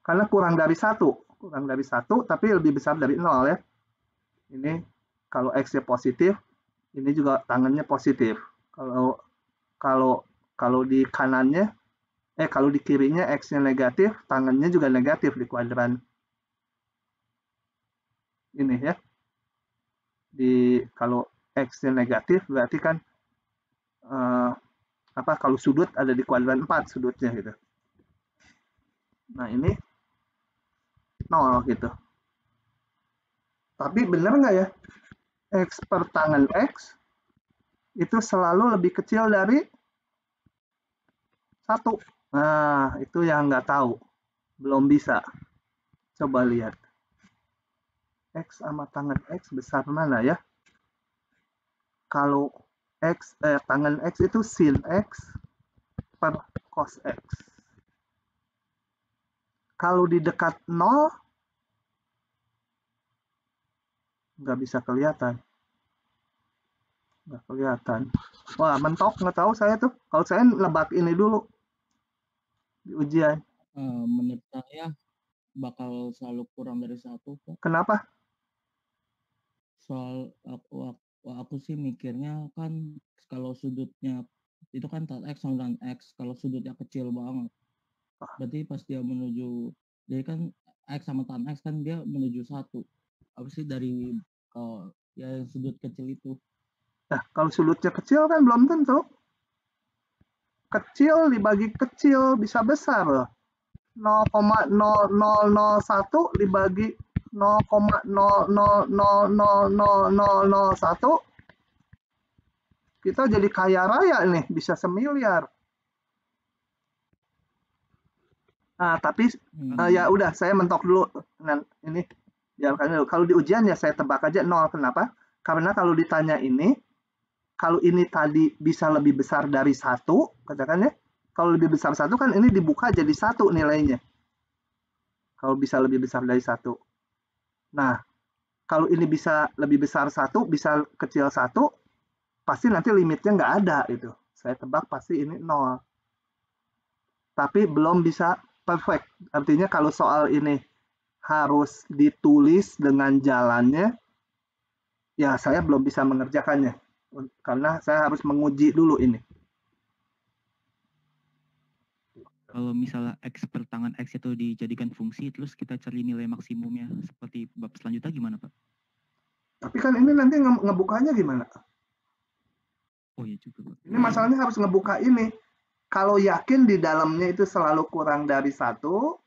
Karena kurang dari satu, kurang dari satu, tapi lebih besar dari 0 ya. Ini kalau X-nya positif, ini juga tangannya positif. Kalau kalau kalau di kanannya, eh kalau di kirinya X-nya negatif, tangannya juga negatif di kuadran ini ya. Di kalau X-nya negatif berarti kan uh, apa kalau sudut ada di kuadran 4 sudutnya gitu. Nah ini nol gitu. Tapi benar nggak ya? X per tangan X itu selalu lebih kecil dari satu. Nah, itu yang nggak tahu. Belum bisa. Coba lihat. X sama tangan X besar mana ya? Kalau X, eh, tangan X itu sin X per cos X. Kalau di dekat 0, nggak bisa kelihatan. Nggak kelihatan. Wah, mentok nggak tahu saya tuh. Kalau saya lebak ini dulu di ujian. Uh, menurut saya bakal selalu kurang dari satu. Pak. Kenapa? Soal aku, aku, aku sih mikirnya kan kalau sudutnya itu kan tan x sama tan x. Kalau sudutnya kecil banget, berarti pas dia menuju, jadi kan x sama tan x kan dia menuju satu apa sih dari kalau ya sudut kecil itu? Nah, kalau sudutnya kecil kan belum tentu. Kecil dibagi kecil bisa besar loh. 0,0001 dibagi 0,000001 kita jadi kaya raya nih, bisa semiliar. Nah, tapi hmm. uh, ya udah saya mentok dulu. Nah, ini biarkan dulu. Kalau di ujian ya saya tebak aja nol. Kenapa? Karena kalau ditanya ini, kalau ini tadi bisa lebih besar dari satu, katakan ya, kalau lebih besar satu kan ini dibuka jadi satu nilainya. Kalau bisa lebih besar dari satu. Nah, kalau ini bisa lebih besar satu, bisa kecil satu, pasti nanti limitnya nggak ada itu. Saya tebak pasti ini nol. Tapi belum bisa perfect. Artinya kalau soal ini harus ditulis dengan jalannya, ya saya belum bisa mengerjakannya. Karena saya harus menguji dulu ini. Kalau misalnya X per tangan X itu dijadikan fungsi, terus kita cari nilai maksimumnya seperti bab selanjutnya gimana Pak? Tapi kan ini nanti nge ngebukanya gimana? Oh iya juga Pak. Ini masalahnya harus ngebuka ini. Kalau yakin di dalamnya itu selalu kurang dari satu,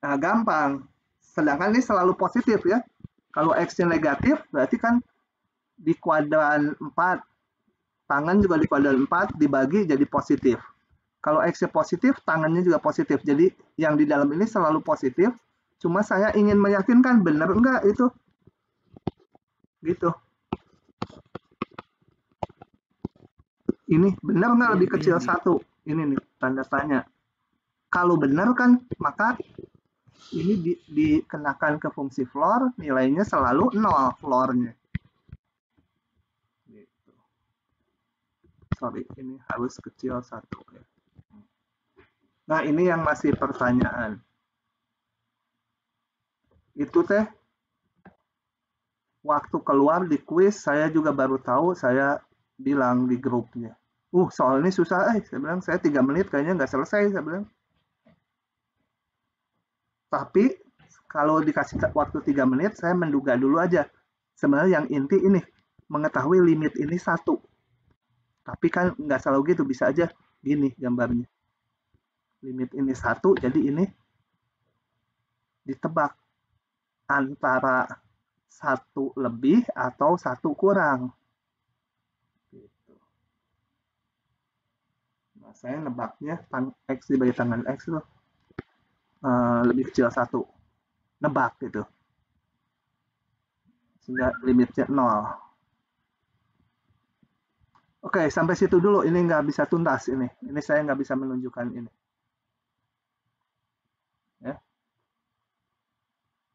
Nah, gampang. Sedangkan ini selalu positif ya. Kalau X-nya negatif, berarti kan di kuadran 4, tangan juga di kuadran 4 dibagi jadi positif. Kalau X-nya positif, tangannya juga positif. Jadi yang di dalam ini selalu positif. Cuma saya ingin meyakinkan benar enggak itu. Gitu. Ini benar enggak lebih kecil satu? Ini nih tanda tanya. Kalau benar kan, maka ini di, dikenakan ke fungsi floor, nilainya selalu nol floornya. Gitu. Sorry, ini harus kecil satu ya. Nah, ini yang masih pertanyaan. Itu teh, waktu keluar di quiz, saya juga baru tahu, saya bilang di grupnya. Uh, soal ini susah, eh. Saya bilang, saya tiga menit kayaknya nggak selesai, saya bilang. Tapi kalau dikasih waktu tiga menit, saya menduga dulu aja. Sebenarnya yang inti ini, mengetahui limit ini satu. Tapi kan nggak selalu gitu, bisa aja gini gambarnya. Limit ini satu, jadi ini ditebak antara satu lebih atau satu kurang. Gitu. Nah, saya nebaknya X dibagi tangan X loh uh, lebih kecil satu. Nebak gitu. Sehingga limitnya nol. Oke sampai situ dulu. Ini nggak bisa tuntas ini. Ini saya nggak bisa menunjukkan ini. Ya.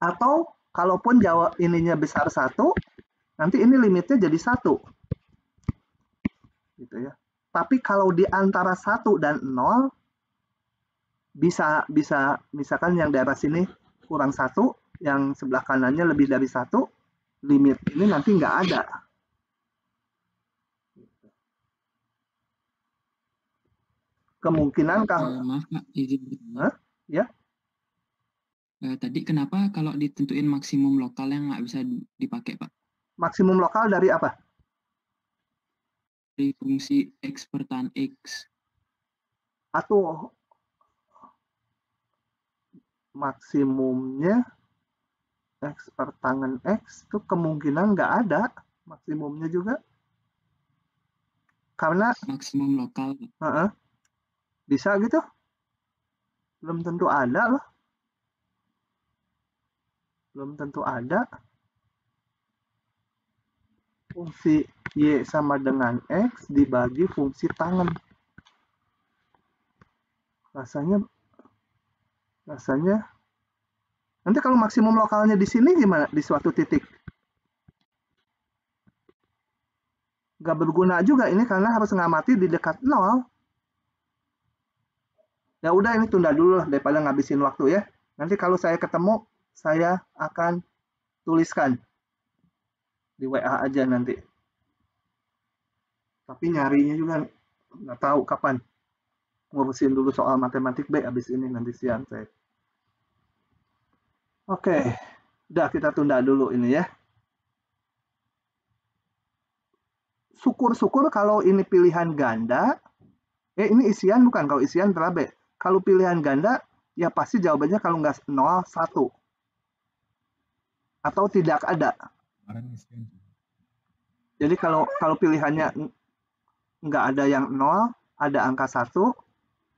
Atau kalaupun jawab ininya besar satu nanti ini limitnya jadi satu. Gitu ya. Tapi kalau di antara satu dan nol bisa bisa misalkan yang daerah sini kurang satu, yang sebelah kanannya lebih dari satu, limit ini nanti nggak ada. Kemungkinan kalau uh, maaf Pak, izin. Huh? Ya. Uh, tadi kenapa kalau ditentuin maksimum lokal yang nggak bisa dipakai Pak? Maksimum lokal dari apa? Dari fungsi x per tan x. Atau maksimumnya X per tangan X itu kemungkinan nggak ada maksimumnya juga. Karena maksimum lokal. Uh -uh, bisa gitu. Belum tentu ada loh. Belum tentu ada. fungsi Y sama dengan X dibagi fungsi tangan. Rasanya, rasanya, nanti kalau maksimum lokalnya di sini gimana? Di suatu titik. Gak berguna juga ini karena harus ngamati di dekat nol. Ya udah ini tunda dulu lah daripada ngabisin waktu ya. Nanti kalau saya ketemu, saya akan tuliskan di WA aja nanti tapi nyarinya juga nggak tahu kapan ngurusin dulu soal matematik B abis ini nanti siang saya oke udah kita tunda dulu ini ya. Syukur-syukur kalau ini pilihan ganda. Eh ini isian bukan? Kalau isian terabe. Kalau pilihan ganda ya pasti jawabannya kalau nggak 0 1 atau tidak ada. Jadi kalau kalau pilihannya nggak ada yang nol, ada angka satu,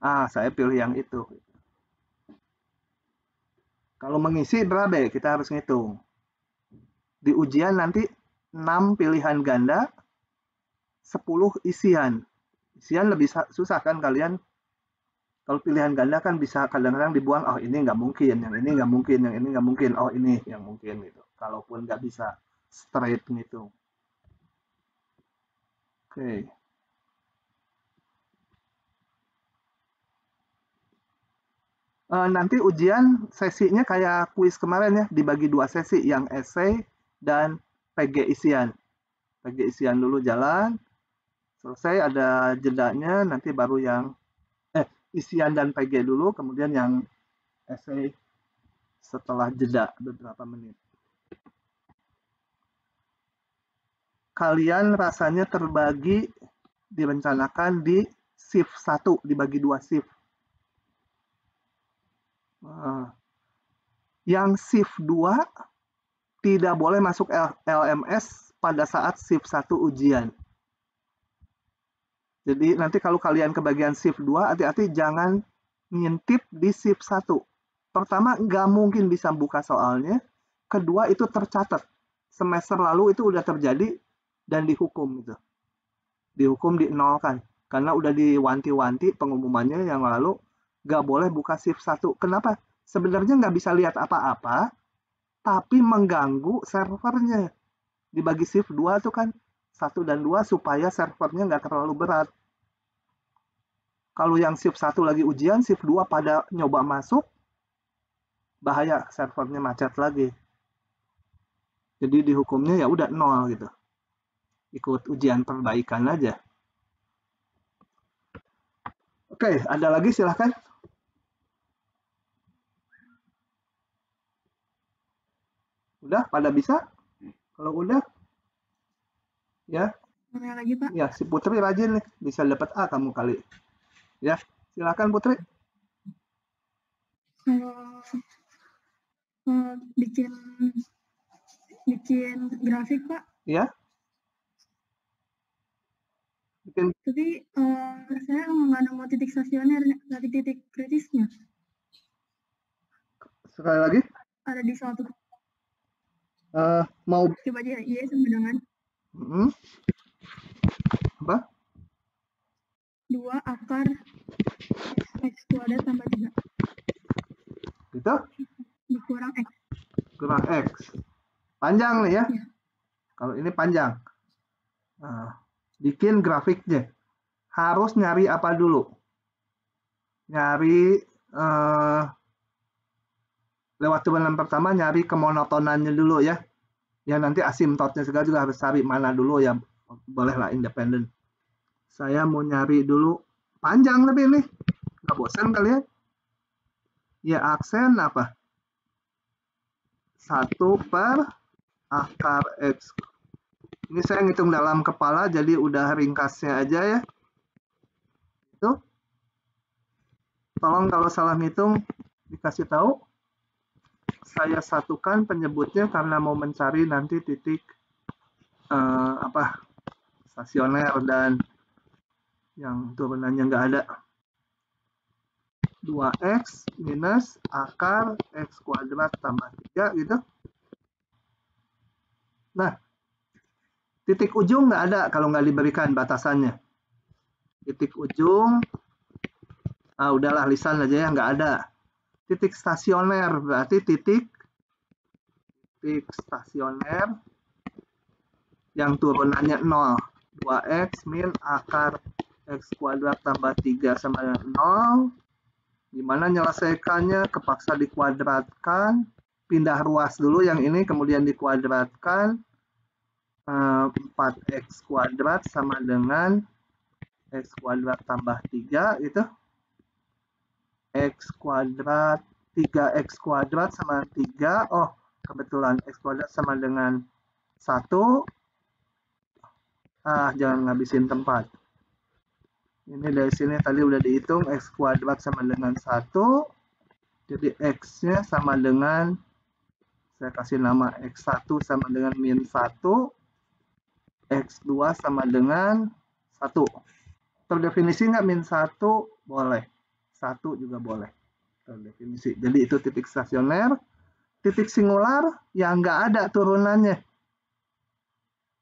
ah saya pilih yang itu. Kalau mengisi berapa kita harus ngitung. Di ujian nanti 6 pilihan ganda, 10 isian. Isian lebih susah kan kalian. Kalau pilihan ganda kan bisa kadang-kadang dibuang, oh ini nggak mungkin, yang ini nggak mungkin, yang ini nggak mungkin, oh ini yang mungkin gitu. Kalaupun nggak bisa straight ngitung. Oke. Okay. Uh, nanti ujian sesinya kayak kuis kemarin ya, dibagi dua sesi, yang essay dan PG isian. PG isian dulu jalan, selesai ada jedanya, nanti baru yang eh isian dan PG dulu, kemudian yang essay setelah jeda beberapa menit. Kalian rasanya terbagi direncanakan di shift 1, dibagi dua shift yang shift 2 tidak boleh masuk LMS pada saat shift 1 ujian. Jadi nanti kalau kalian ke bagian shift 2, hati-hati jangan ngintip di shift 1. Pertama, nggak mungkin bisa buka soalnya. Kedua, itu tercatat. Semester lalu itu udah terjadi dan dihukum. Gitu. Dihukum di nol kan. Karena udah diwanti-wanti pengumumannya yang lalu nggak boleh buka shift 1. Kenapa? Sebenarnya nggak bisa lihat apa-apa, tapi mengganggu servernya. Dibagi shift 2 itu kan 1 dan 2 supaya servernya nggak terlalu berat. Kalau yang shift 1 lagi ujian, shift 2 pada nyoba masuk, bahaya servernya macet lagi. Jadi dihukumnya ya udah nol gitu. Ikut ujian perbaikan aja. Oke, ada lagi silahkan. Udah pada bisa? Kalau udah, ya. Mana lagi Pak? Ya, si Putri rajin nih, bisa dapat A kamu kali. Ya, silakan Putri. Kalau uh, bikin bikin grafik Pak. Ya. Bikin. Tapi uh, saya nggak nemu titik stasioner, titik kritisnya. Sekali lagi? Ada di suatu uh, mau coba aja iya sama dengan hmm? apa? Dua akar x kuadrat tambah tiga. Gitu dikurang x. Kurang x. Panjang nih ya, ya. kalau ini panjang. Nah, bikin grafiknya. Harus nyari apa dulu? Nyari uh, lewat turunan pertama nyari kemonotonannya dulu ya. Ya nanti asimtotnya segala juga harus cari mana dulu ya bolehlah independen. Saya mau nyari dulu panjang lebih nih. Nggak bosan kali ya? Ya aksen apa? Satu per akar X. Ini saya ngitung dalam kepala jadi udah ringkasnya aja ya. Itu. Tolong kalau salah ngitung dikasih tahu saya satukan penyebutnya karena mau mencari nanti titik uh, apa stasioner dan yang turunannya nggak ada 2x minus akar x kuadrat tambah 3 gitu. Nah, Titik ujung nggak ada kalau nggak diberikan batasannya. Titik ujung, ah udahlah lisan aja ya nggak ada. Titik stasioner berarti titik titik stasioner yang turunannya 0. 2x min akar x kuadrat tambah 3 sama dengan 0. Gimana menyelesaikannya? Kepaksa dikuadratkan. Pindah ruas dulu yang ini, kemudian dikuadratkan. 4x kuadrat sama dengan x kuadrat tambah 3 itu x kuadrat 3x kuadrat sama 3 oh kebetulan x kuadrat sama dengan 1 ah jangan ngabisin tempat ini dari sini tadi udah dihitung x kuadrat sama dengan 1 jadi x nya sama dengan saya kasih nama x1 sama dengan min 1 X2 sama dengan 1. Terdefinisi nggak min 1? Boleh. 1 juga boleh. Terdefinisi. Jadi itu titik stasioner. Titik singular yang nggak ada turunannya.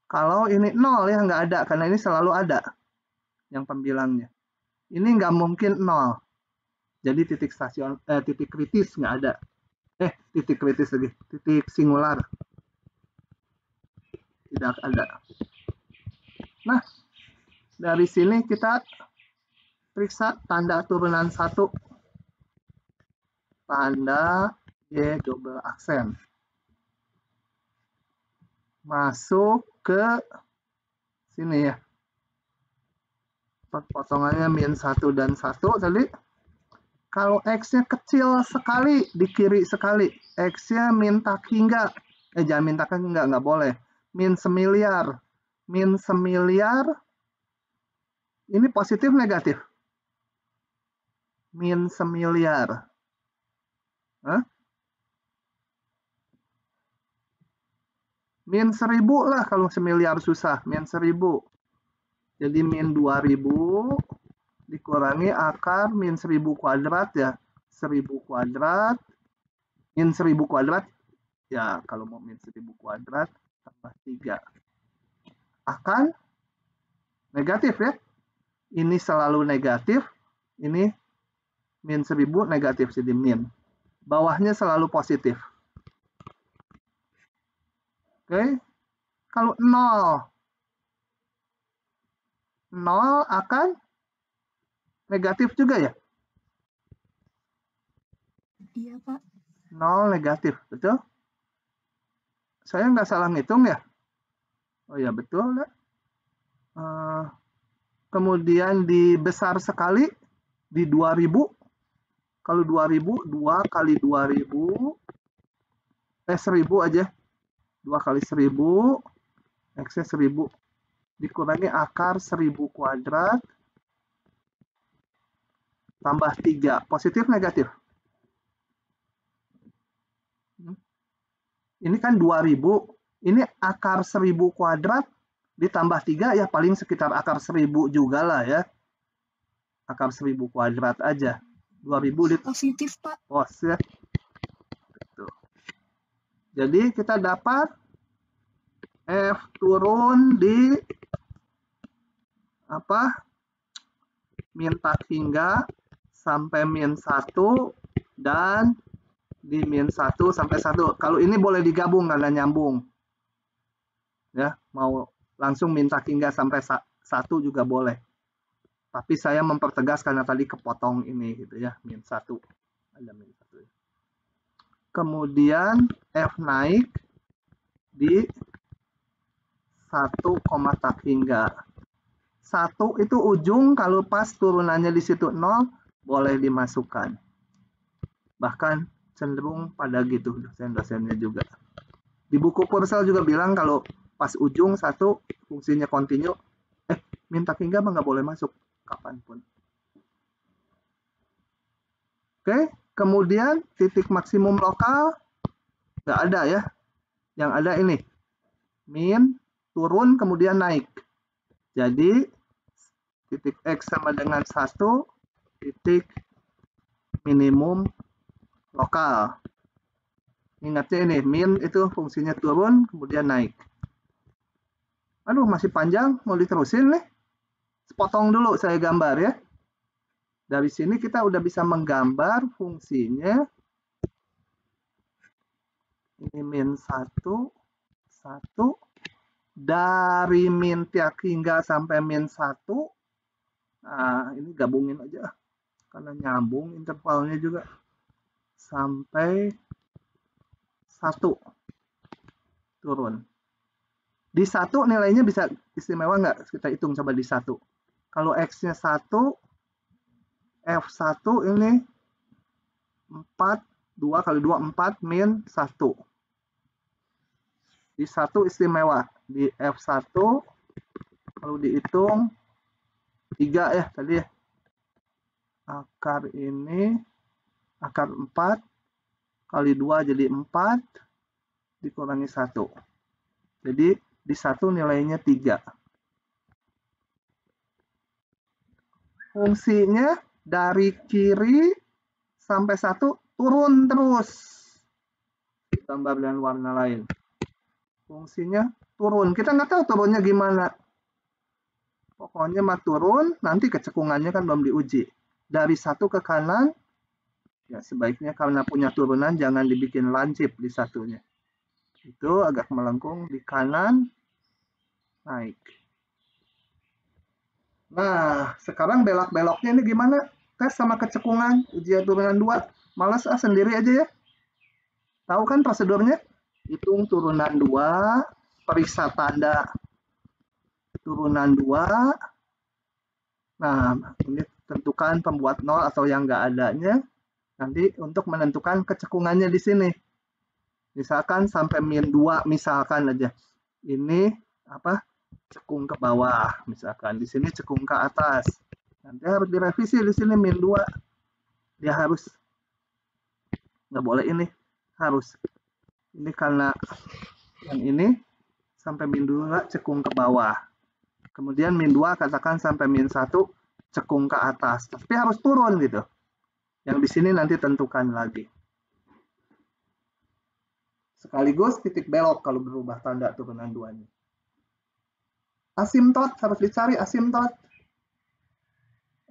Kalau ini 0 ya nggak ada, karena ini selalu ada yang pembilangnya. Ini nggak mungkin 0. Jadi titik stasion, eh, titik kritis nggak ada. Eh, titik kritis lagi. Titik singular. Tidak ada. Nah, dari sini kita periksa tanda turunan satu. Tanda Y double aksen. Masuk ke sini ya. Potongannya min 1 dan 1 tadi. Kalau X-nya kecil sekali, di kiri sekali. X-nya min tak hingga. Eh, jangan min tak hingga, nggak boleh. Min semiliar min semiliar ini positif negatif? Min semiliar. Hah? Min seribu lah kalau semiliar susah. Min seribu. Jadi min dua ribu dikurangi akar min seribu kuadrat ya. Seribu kuadrat. Min seribu kuadrat. Ya kalau mau min seribu kuadrat tambah tiga akan negatif ya. Ini selalu negatif, ini min 1000 negatif, jadi min. Bawahnya selalu positif. Oke, kalau 0, 0 akan negatif juga ya? Iya, Pak. 0 negatif, betul? Saya nggak salah ngitung ya? Oh ya betul ya. Uh, kemudian di besar sekali di 2000. Kalau 2000 2 kali 2000 eh 1000 aja. 2 kali 1000 x-nya 1000 dikurangi akar 1000 kuadrat tambah 3. Positif negatif? Hmm. Ini kan 2000 ini akar 1000 kuadrat ditambah 3 ya paling sekitar akar 1000 juga lah ya. Akar 1000 kuadrat aja. 2000 dit positif, Pak. Oh, ya. Jadi kita dapat F turun di apa? Min tak hingga sampai min 1 dan di min 1 sampai 1. Kalau ini boleh digabung karena nyambung ya mau langsung minta hingga sampai satu juga boleh tapi saya mempertegas karena tadi kepotong ini gitu ya min satu. Ada min satu kemudian f naik di satu koma tak hingga. Satu itu ujung kalau pas turunannya di situ nol boleh dimasukkan. Bahkan cenderung pada gitu dosen-dosennya juga. Di buku Purcell juga bilang kalau pas ujung satu fungsinya kontinu eh minta hingga mah nggak boleh masuk kapan pun. Oke kemudian titik maksimum lokal nggak ada ya. Yang ada ini. Min turun kemudian naik. Jadi titik x sama dengan satu titik minimum lokal. Ingatnya ini min itu fungsinya turun kemudian naik. Aduh, masih panjang. Mau diterusin nih? Potong dulu saya gambar ya. Dari sini kita udah bisa menggambar fungsinya. Ini min 1, 1. Dari min tiak hingga sampai min 1. Nah, ini gabungin aja. Karena nyambung intervalnya juga. Sampai 1. Turun. Di satu nilainya bisa istimewa nggak? Kita hitung coba di satu. Kalau X-nya 1, F1 ini 4, 2 kali 2, 4, min 1. Di satu istimewa. Di F1, kalau dihitung, 3 ya tadi ya. Akar ini, akar 4, kali 2 jadi 4, dikurangi 1. Jadi di satu nilainya 3. Fungsinya dari kiri sampai satu turun terus. Gambar dengan warna lain. Fungsinya turun. Kita nggak tahu turunnya gimana. Pokoknya mah turun, nanti kecekungannya kan belum diuji. Dari satu ke kanan, ya sebaiknya karena punya turunan jangan dibikin lancip di satunya. Itu agak melengkung di kanan, naik. Nah, sekarang belok-beloknya ini gimana? Tes sama kecekungan, ujian turunan 2. Malas ah sendiri aja ya. Tahu kan prosedurnya? Hitung turunan 2, periksa tanda turunan 2. Nah, ini tentukan pembuat 0 atau yang nggak adanya. Nanti untuk menentukan kecekungannya di sini. Misalkan sampai min 2 misalkan aja. Ini apa cekung ke bawah misalkan. Di sini cekung ke atas. Nanti harus direvisi di sini min 2 dia harus nggak boleh ini harus. Ini karena yang ini sampai min 2 cekung ke bawah. Kemudian min 2 katakan sampai min 1 cekung ke atas. Tapi harus turun gitu. Yang di sini nanti tentukan lagi. Sekaligus titik belok kalau berubah tanda turunan duanya asimtot harus dicari asimtot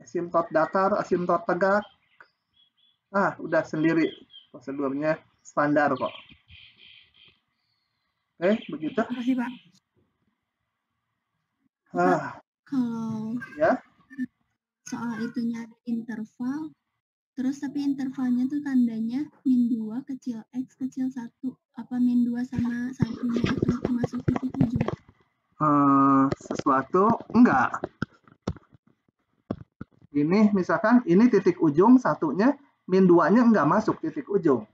asimtot datar asimtot tegak. Ah udah sendiri prosedurnya. Standar kok. Oke begitu? Makasih pak? Ah. Kalau ya? soal itu nyari interval terus tapi intervalnya tuh tandanya min 2 kecil x kecil satu apa min 2 sama satunya itu termasuk titik ujung uh, sesuatu enggak. Ini misalkan ini titik ujung satunya min duanya enggak masuk titik ujung.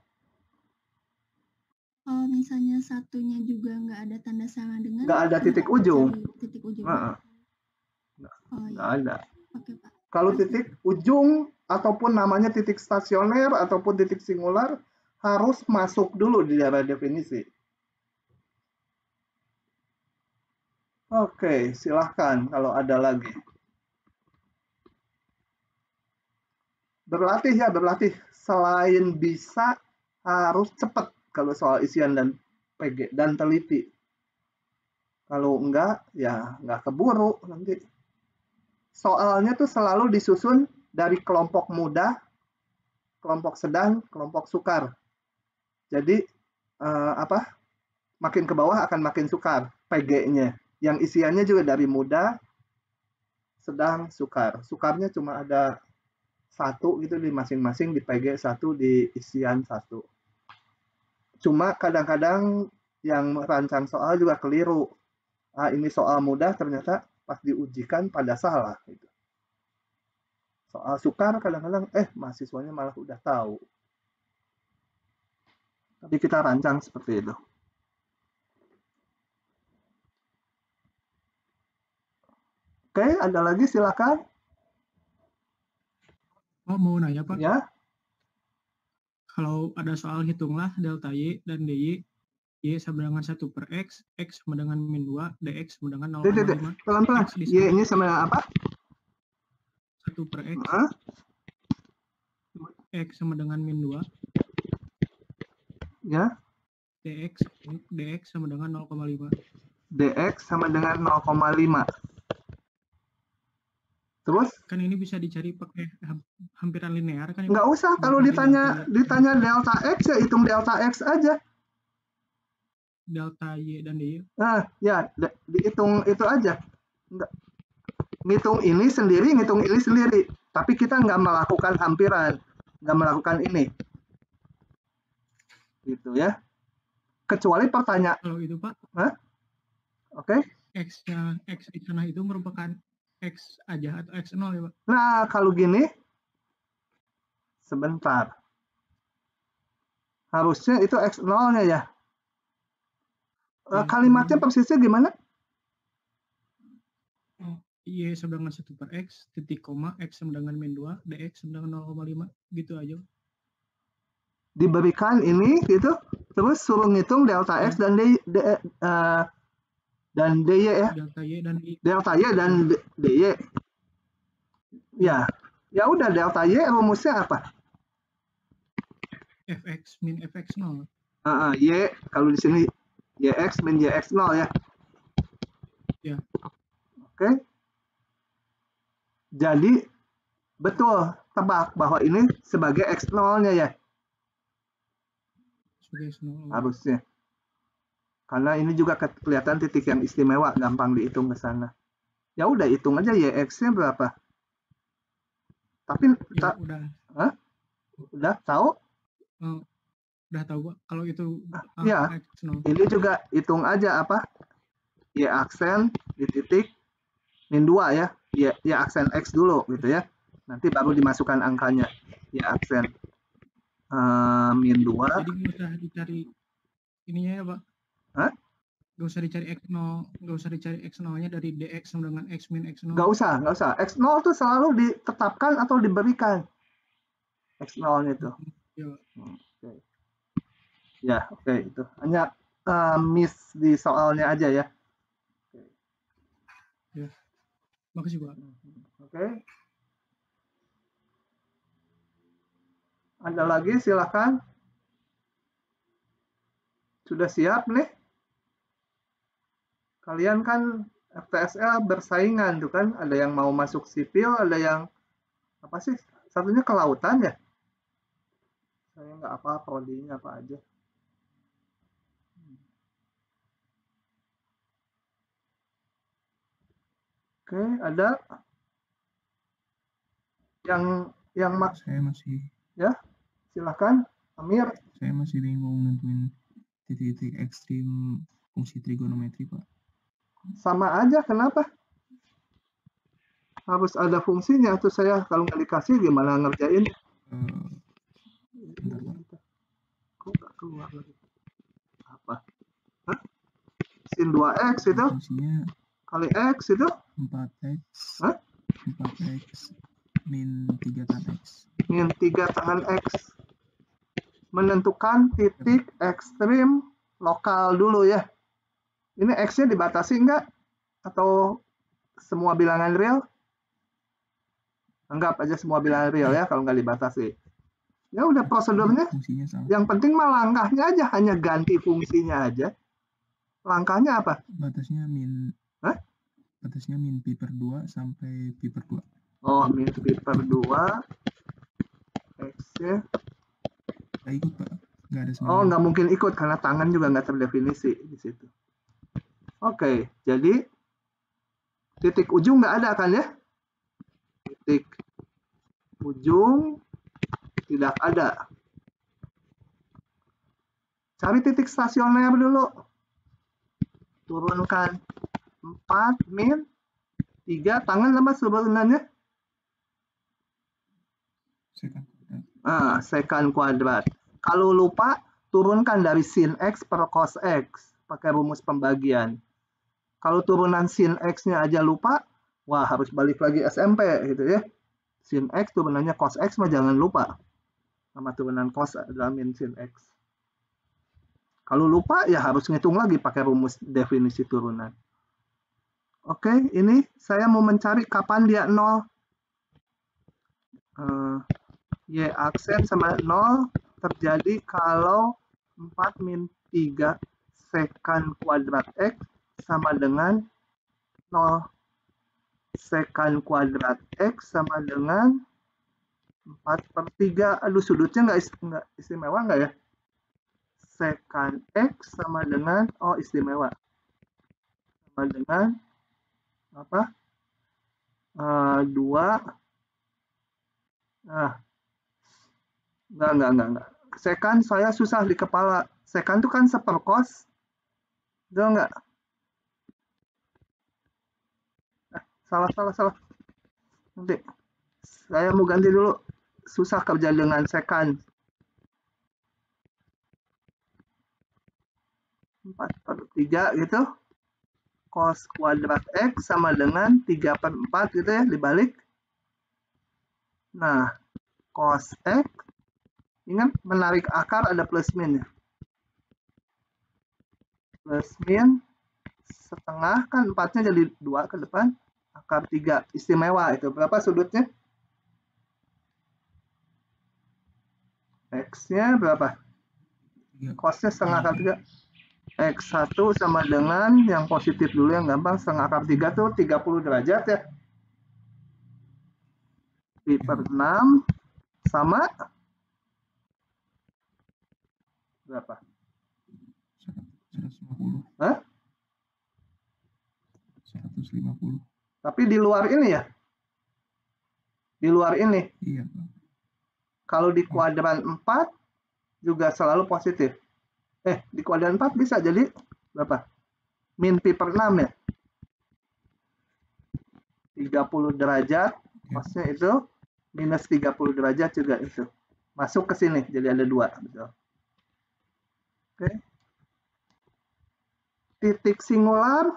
Kalau misalnya satunya juga enggak ada tanda sama dengan enggak ada titik ujung. Titik ujung. Uh, enggak, oh, enggak iya. ada. Oke, Pak. Kalau titik ujung ataupun namanya titik stasioner ataupun titik singular harus masuk dulu di daerah definisi. Oke, silahkan kalau ada lagi. Berlatih ya, berlatih. Selain bisa, harus cepat kalau soal isian dan PG dan teliti. Kalau enggak, ya enggak keburu nanti. Soalnya tuh selalu disusun dari kelompok muda, kelompok sedang, kelompok sukar. Jadi eh, apa? Makin ke bawah akan makin sukar PG-nya yang isiannya juga dari muda, sedang, sukar. Sukarnya cuma ada satu gitu di masing-masing di PG satu di isian satu. Cuma kadang-kadang yang merancang soal juga keliru. Ah, ini soal mudah ternyata pas diujikan pada salah. Gitu. Soal sukar kadang-kadang eh mahasiswanya malah udah tahu. Tapi kita rancang seperti itu. Oke, ada lagi silakan. Oh, mau nanya, Pak? Ya. Kalau ada soal hitunglah delta Y dan DY, Y sama dengan 1 per X, X sama dengan min 2, DX sama dengan 0,5. Pelan-pelan. Y ini sama dengan apa? 1 per X. Hah? X sama dengan min 2. Ya. DX, DX sama dengan 0,5. dx sama dengan 0,5. Terus? Kan ini bisa dicari pakai hampiran linear kan? Nggak usah, kalau ditanya ditanya delta x ya hitung delta x aja. Delta y dan dy. Nah, ya dihitung itu aja. Nggak, ngitung ini sendiri, ngitung ini sendiri. Tapi kita nggak melakukan hampiran, nggak melakukan ini. Gitu ya. Kecuali pertanyaan. Kalau itu Pak? Hah? Oke. Okay. X-nya X di sana itu merupakan X aja atau X0 ya Pak? Nah, kalau gini, sebentar. Harusnya itu X0-nya ya. ya Kalimatnya persisnya gimana? Oh, Y sama dengan 1 per X, titik koma, X sama dengan min 2, DX sama dengan 0,5, gitu aja. Diberikan ini gitu, terus suruh ngitung delta X ya. dan D, D, uh, dan dy ya? Delta y dan y. delta y dan dy ya. Ya udah delta y rumusnya apa? Fx min fx 0 uh, uh, y. Kalau di sini yx min yx 0 ya. Ya. Oke. Okay. jadi betul tebak bahwa ini sebagai x 0 nya ya? Sebagai x 0 harusnya karena ini juga kelihatan titik yang istimewa, gampang dihitung ke sana. Ya udah hitung aja ya X-nya berapa. Tapi ya, tak udah. Hah? Udah tahu? Oh, udah tahu, Kalau itu ah, ya. Ini juga hitung aja apa? Y aksen di titik min 2 ya. Y, y aksen X dulu gitu ya. Nanti baru dimasukkan angkanya. Y aksen uh, min 2. Jadi usah dicari ininya ya, Pak Hah? Gak usah dicari X0, gak usah dicari X0-nya dari DX sama dengan X min X0. Gak usah, gak usah. X0 itu selalu ditetapkan atau diberikan. X0 itu. Ya. Hmm, okay. Ya, oke okay, itu. Hanya uh, miss di soalnya aja ya. Okay. Ya. Makasih, Pak. Oke. Okay. Ada lagi silahkan. Sudah siap nih? Kalian kan FTSL bersaingan tuh kan? Ada yang mau masuk sipil ada yang apa sih? Satunya kelautan ya? Saya nggak apa prodinya apa aja. Oke ada yang yang mak saya masih ya silahkan Amir. Saya masih bingung nentuin titik-titik ekstrim fungsi trigonometri pak sama aja kenapa? Harus ada fungsinya tuh saya. Kalau nggak dikasih gimana ngerjain? Hmm. kok nggak keluar lagi? Apa? Hah? sin 2x itu? Fungsinya kali x itu? 4x Hah? 4x min 3 tan x. Min 3 tangan x. Menentukan titik ekstrim lokal dulu ya ini X-nya dibatasi enggak? Atau semua bilangan real? Anggap aja semua bilangan real ya kalau nggak dibatasi. Ya udah prosedurnya. Yang penting mah langkahnya aja, hanya ganti fungsinya aja. Langkahnya apa? Batasnya min. Hah? Batasnya min pi per 2 sampai pi per 2. Oh, min pi per 2. X-nya. Nggak ikut, Pak. Nggak ada Oh, nggak mungkin ikut karena tangan juga nggak terdefinisi di situ. Oke, jadi titik ujung nggak ada kan ya? Titik ujung tidak ada. Cari titik stasioner dulu. Turunkan 4 min 3 tangan sama sebenarnya. Ah, secant kuadrat. Kalau lupa, turunkan dari sin X per cos X. Pakai rumus pembagian. Kalau turunan sin X-nya aja lupa, wah harus balik lagi SMP gitu ya. Sin X turunannya cos X mah jangan lupa. Sama turunan cos min sin X. Kalau lupa ya harus ngitung lagi pakai rumus definisi turunan. Oke, ini saya mau mencari kapan dia 0. Uh, y aksen sama 0 terjadi kalau 4 min 3 secant kuadrat X sama dengan 0. Sekan kuadrat X sama dengan 4 per 3. Aduh, sudutnya nggak istimewa nggak ya? Sekan X sama dengan, oh istimewa. Sama dengan, apa? Uh, 2. Nah, enggak, enggak, enggak, enggak. Sekan saya susah di kepala. Sekan itu kan seperkos. Enggak, enggak. Salah salah salah. Nanti. Saya mau ganti dulu. Susah kerja dengan second. 4 per 3 gitu. Cos kuadrat X sama dengan 3 per 4 gitu ya dibalik. Nah cos X ingat menarik akar ada plus min ya? Plus min setengah kan empatnya jadi dua ke depan akar 3 istimewa itu berapa sudutnya? X-nya berapa? Cosnya setengah akar 3. X1 sama dengan yang positif dulu yang gampang setengah akar 3 tuh 30 derajat ya. Pi per 6 sama berapa? 150. Hah? 150. Tapi di luar ini ya. Di luar ini. Iya. Kalau di kuadran 4 juga selalu positif. Eh, di kuadran 4 bisa jadi berapa? Min pi per 6 ya. 30 derajat, maksudnya itu minus 30 derajat juga itu. Masuk ke sini, jadi ada dua. Betul. Oke. Titik singular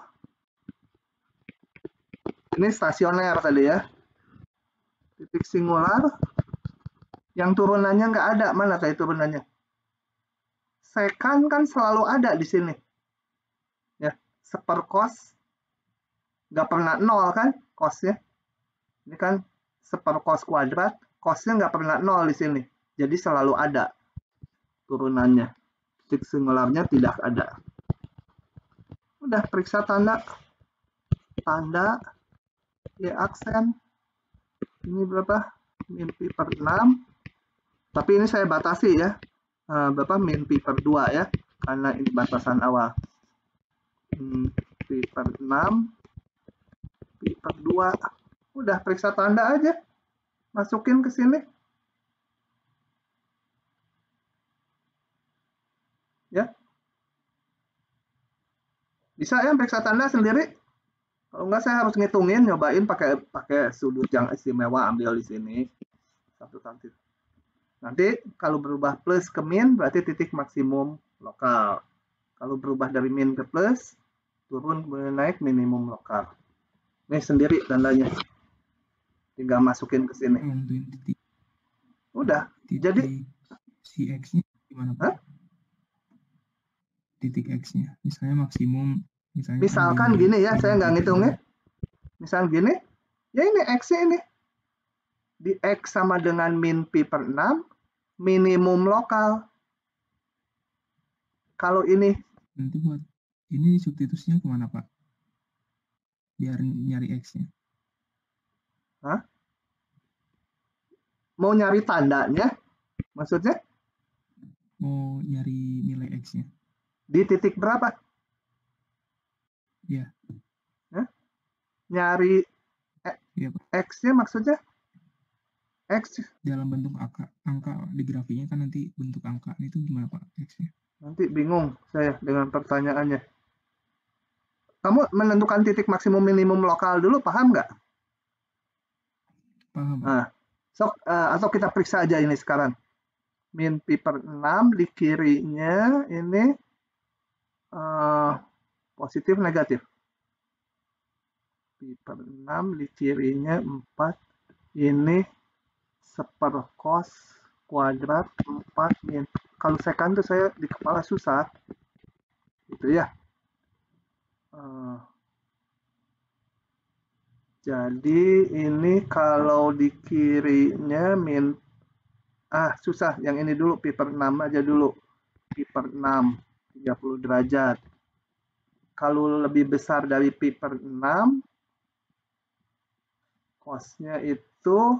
ini stasioner tadi ya. Titik singular. Yang turunannya nggak ada. Mana tadi turunannya? Sekan kan selalu ada di sini. Ya, seperkos. Nggak pernah nol kan kosnya. Ini kan seperkos kuadrat. Kosnya nggak pernah nol di sini. Jadi selalu ada turunannya. Titik singularnya tidak ada. Udah periksa tanda. Tanda Y aksen. Ini berapa? Mimpi per 6 tapi ini saya batasi ya. Uh, berapa? Mimpi per 2 ya. Karena ini batasan awal. Mimpi per 6 pi per 2 udah periksa tanda aja. Masukin ke sini. Ya. Bisa ya periksa tanda sendiri kalau enggak saya harus ngitungin, nyobain pakai pakai sudut yang istimewa ambil di sini. Satu satu. Nanti kalau berubah plus ke min berarti titik maksimum lokal. Kalau berubah dari min ke plus, turun naik minimum lokal. Ini sendiri tandanya. Tinggal masukin ke sini. Udah. Titik jadi si X-nya gimana Pak? Titik X-nya. Misalnya maksimum Misalnya Misalkan gini ya, saya nggak ngitungnya. Misal gini, ya ini X ini. Di X sama dengan min pi per 6, minimum lokal. Kalau ini. Nanti buat, ini substitusinya ke mana Pak? Biar nyari X-nya. Hah? Mau nyari tandanya? Maksudnya? Mau nyari nilai X-nya. Di titik berapa? Iya. Hah? Nyari iya, X-nya maksudnya? X dalam bentuk angka, angka di grafiknya kan nanti bentuk angka itu gimana Pak X-nya? Nanti bingung saya dengan pertanyaannya. Kamu menentukan titik maksimum minimum lokal dulu, paham nggak? Paham. Nah, so, uh, atau kita periksa aja ini sekarang. Min pi per 6 di kirinya ini uh, positif negatif? Pi per 6 di kirinya 4 ini seperkos kuadrat 4 min. Kalau sekan tuh saya di kepala susah. Gitu ya. Uh, jadi ini kalau di kirinya min ah susah. Yang ini dulu pi per 6 aja dulu. Pi per 6 30 derajat kalau lebih besar dari pi per 6, cosnya itu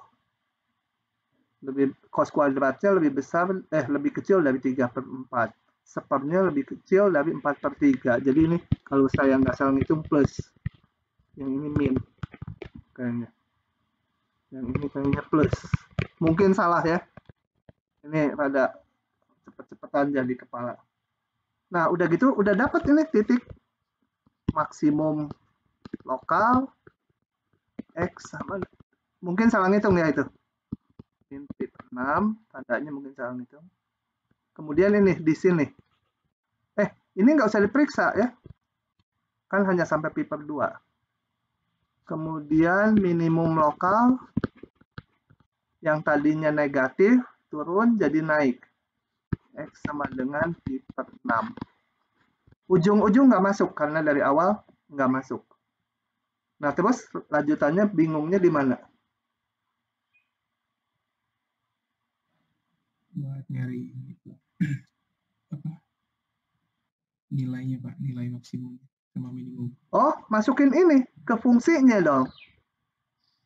lebih cos kuadratnya lebih besar eh lebih kecil dari 3 per 4 sepernya lebih kecil dari 4 per 3 jadi ini kalau saya nggak salah ngitung plus. Yang ini min kayaknya. Yang ini kayaknya plus. Mungkin salah ya. Ini rada cepet-cepetan jadi kepala. Nah udah gitu udah dapat ini titik maksimum lokal X sama mungkin salah ngitung ya itu. Per 6 tandanya mungkin salah ngitung. Kemudian ini di sini. Eh ini nggak usah diperiksa ya. Kan hanya sampai pi per 2 kemudian minimum lokal yang tadinya negatif turun jadi naik. X sama dengan pi per 6 ujung-ujung nggak masuk karena dari awal nggak masuk. Nah terus lanjutannya bingungnya di mana? Buat nyari apa? Nilainya pak. Nilai maksimum sama minimum. Oh masukin ini ke fungsinya dong.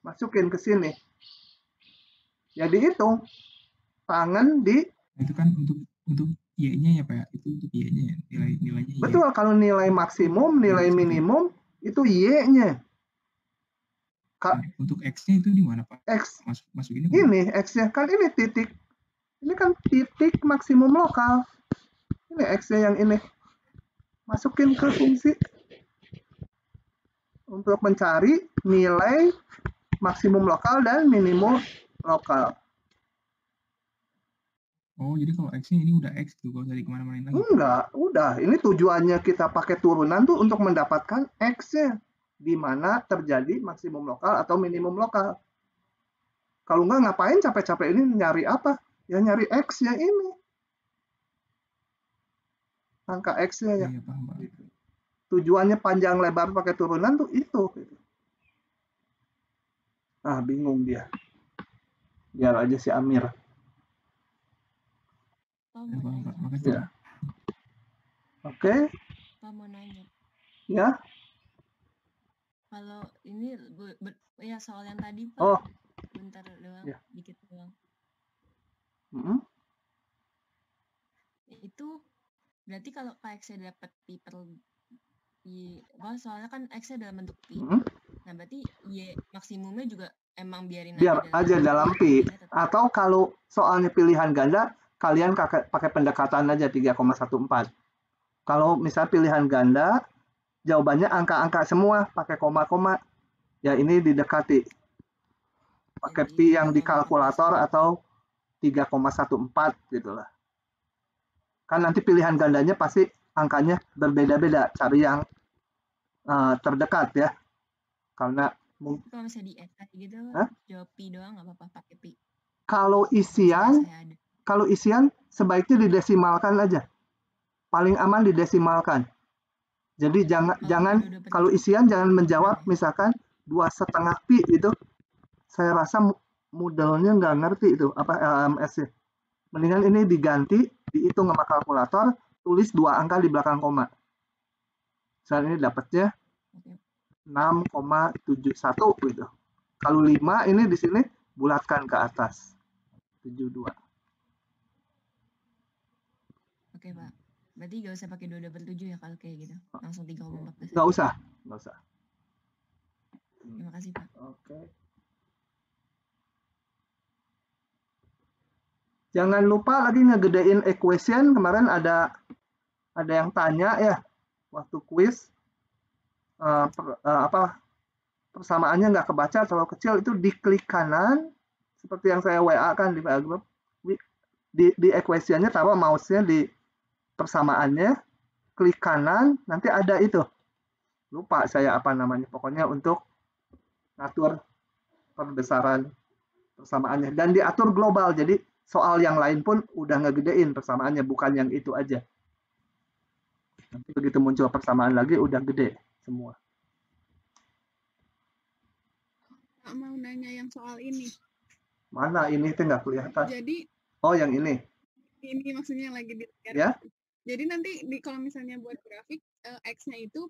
Masukin ke sini. Ya dihitung. Tangan di nah, itu kan untuk untuk y-nya ya pak itu untuk y-nya ya nilai nilainya y. betul kalau nilai maksimum nilai minimum itu y-nya Ka nah, untuk x-nya itu di mana pak x masuk masuk ini ini x-nya kan ini titik ini kan titik maksimum lokal. Ini X-nya yang ini. Masukin ke fungsi. Untuk mencari nilai maksimum lokal dan minimum lokal. Oh, jadi kalau X-nya ini udah X tuh, kalau dari ke mana-mana lagi? Enggak, udah. Ini tujuannya kita pakai turunan tuh untuk mendapatkan X-nya. Di mana terjadi maksimum lokal atau minimum lokal. Kalau enggak, ngapain capek-capek ini nyari apa? ya nyari X ya ini. Angka X-nya ya. Iya, paham, gitu. Tujuannya panjang lebar pakai turunan tuh itu. Gitu. Ah, bingung dia. Biar aja si Amir. Oh, ya. Oke. Okay. Pak mau nanya. Ya. Kalau ini ya soal yang tadi Pak. Oh. Bentar doang, ya. dikit doang. Mm-hmm. Itu berarti kalau KX dapat pi per y, oh, soalnya kan X dalam bentuk pi. Mm-hmm. Nah, berarti y maksimumnya juga emang biarin Biar aja dalam, dalam pi. Atau kalau soalnya pilihan ganda, kalian pakai pendekatan aja 3,14. Kalau misal pilihan ganda, jawabannya angka-angka semua, pakai koma-koma. Ya ini didekati. Pakai pi yang di kalkulator atau 3,14 gitu lah. Kan nanti pilihan gandanya pasti angkanya berbeda-beda. Cari yang uh, terdekat ya. Karena kalau misalnya di SI gitu, jawab pi doang nggak apa-apa pakai pi. Kalau isian, kalau isian sebaiknya didesimalkan aja. Paling aman didesimalkan. Jadi jangan oh, jangan kalau isian jangan menjawab misalkan dua setengah pi itu. Saya rasa modelnya nggak ngerti itu apa LMS ya. Mendingan ini diganti, dihitung sama kalkulator, tulis dua angka di belakang koma. Misalnya ini dapatnya 6,71 gitu. Kalau 5 ini di sini bulatkan ke atas. 72. Oke, Pak. Berarti nggak usah pakai 2 double 7 ya kalau kayak gitu. Langsung 3,14. Nggak usah, nggak usah. Terima kasih, Pak. Oke. Jangan lupa lagi ngegedein equation. Kemarin ada ada yang tanya ya waktu quiz uh, per, uh, apa persamaannya nggak kebaca terlalu kecil itu diklik kanan seperti yang saya WA kan di WA group di, di equationnya taruh mouse-nya di persamaannya klik kanan nanti ada itu lupa saya apa namanya pokoknya untuk ngatur perbesaran persamaannya dan diatur global jadi soal yang lain pun udah ngegedein persamaannya, bukan yang itu aja. Nanti begitu muncul persamaan lagi, udah gede semua. Mau nanya yang soal ini. Mana ini tuh nggak kelihatan. Jadi. Oh, yang ini. Ini maksudnya yang lagi di Ya. Jadi nanti di kalau misalnya buat grafik uh, x-nya itu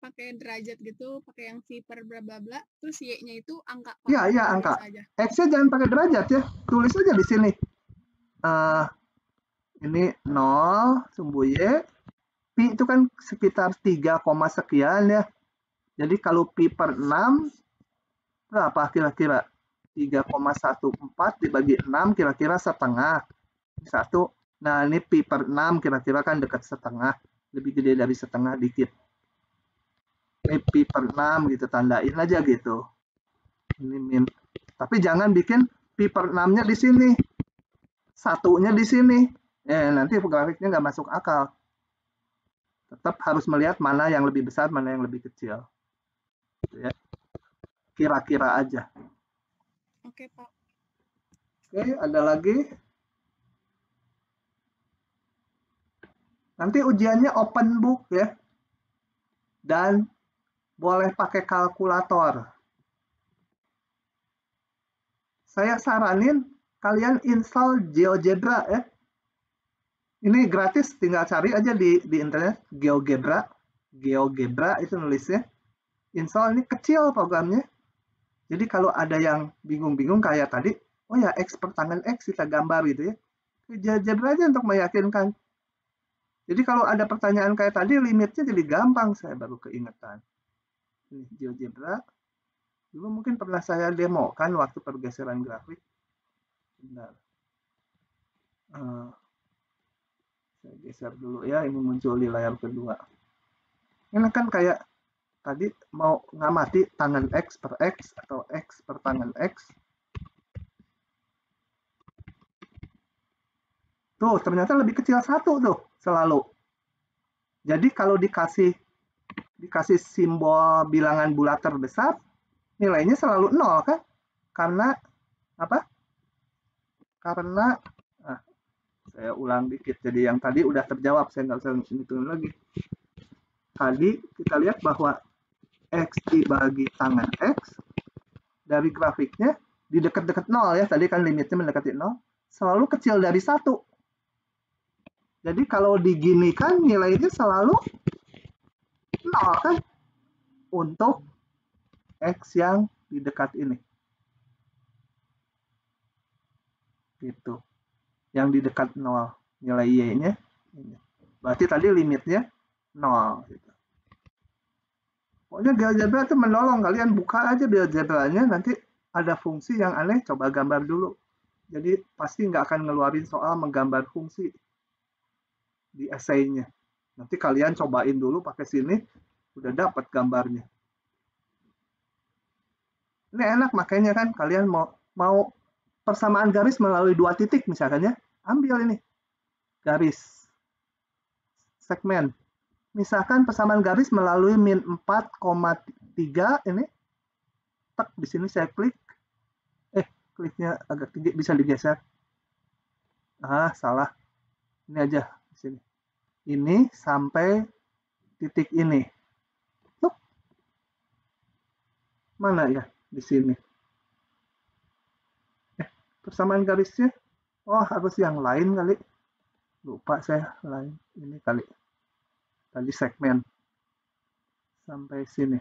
pakai derajat gitu, pakai yang V per bla bla bla, terus Y-nya itu angka. Iya, iya angka. X-nya jangan pakai derajat ya. Tulis aja di sini. Uh, ini 0 sumbu Y. Pi itu kan sekitar 3, sekian ya. Jadi kalau pi per 6 berapa kira-kira? 3,14 dibagi 6 kira-kira setengah. Satu. Nah, ini pi per 6 kira-kira kan dekat setengah. Lebih gede dari setengah dikit. Ini pi per 6 gitu, tandain aja gitu. Ini min. Tapi jangan bikin pi per 6-nya di sini. Satunya di sini. Eh, nanti grafiknya nggak masuk akal. Tetap harus melihat mana yang lebih besar, mana yang lebih kecil. Gitu ya. Kira-kira aja. Oke, Pak. Oke, ada lagi? Nanti ujiannya open book ya. Dan boleh pakai kalkulator. Saya saranin kalian install GeoGebra ya. Ini gratis, tinggal cari aja di, di internet GeoGebra. GeoGebra itu nulisnya. Install ini kecil programnya. Jadi kalau ada yang bingung-bingung kayak tadi, oh ya X per tangan X kita gambar gitu ya. GeoGebra aja untuk meyakinkan. Jadi kalau ada pertanyaan kayak tadi, limitnya jadi gampang. Saya baru keingetan. Ini GeoGebra. Dulu mungkin pernah saya demo kan waktu pergeseran grafik. Bentar. Uh, saya geser dulu ya, ini muncul di layar kedua. Ini kan kayak tadi mau ngamati tangan X per X atau X per tangan X. Tuh, ternyata lebih kecil satu tuh selalu. Jadi kalau dikasih dikasih simbol bilangan bulat terbesar, nilainya selalu nol kan? Karena apa? Karena ah, saya ulang dikit. Jadi yang tadi udah terjawab, saya nggak usah hitung lagi. Tadi kita lihat bahwa X dibagi tangan X dari grafiknya di dekat-dekat nol ya. Tadi kan limitnya mendekati nol. Selalu kecil dari satu jadi kalau diginikan nilainya selalu nol kan untuk X yang di dekat ini. Gitu. Yang di dekat nol nilai Y-nya. Berarti tadi limitnya nol. Gitu. Pokoknya GeoGebra itu menolong. Kalian buka aja GeoGebra-nya, nanti ada fungsi yang aneh, coba gambar dulu. Jadi pasti nggak akan ngeluarin soal menggambar fungsi di esainya. Nanti kalian cobain dulu pakai sini, udah dapat gambarnya. Ini enak makanya kan kalian mau mau persamaan garis melalui dua titik misalkan ya, ambil ini garis segmen. Misalkan persamaan garis melalui min 4,3 ini. Tek di sini saya klik. Eh, kliknya agak tinggi bisa digeser. Ah, salah. Ini aja sini. Ini sampai titik ini. Tuh. Mana ya di sini? Eh, persamaan garisnya. Oh, harus yang lain kali. Lupa saya lain. Ini kali. Tadi segmen. Sampai sini.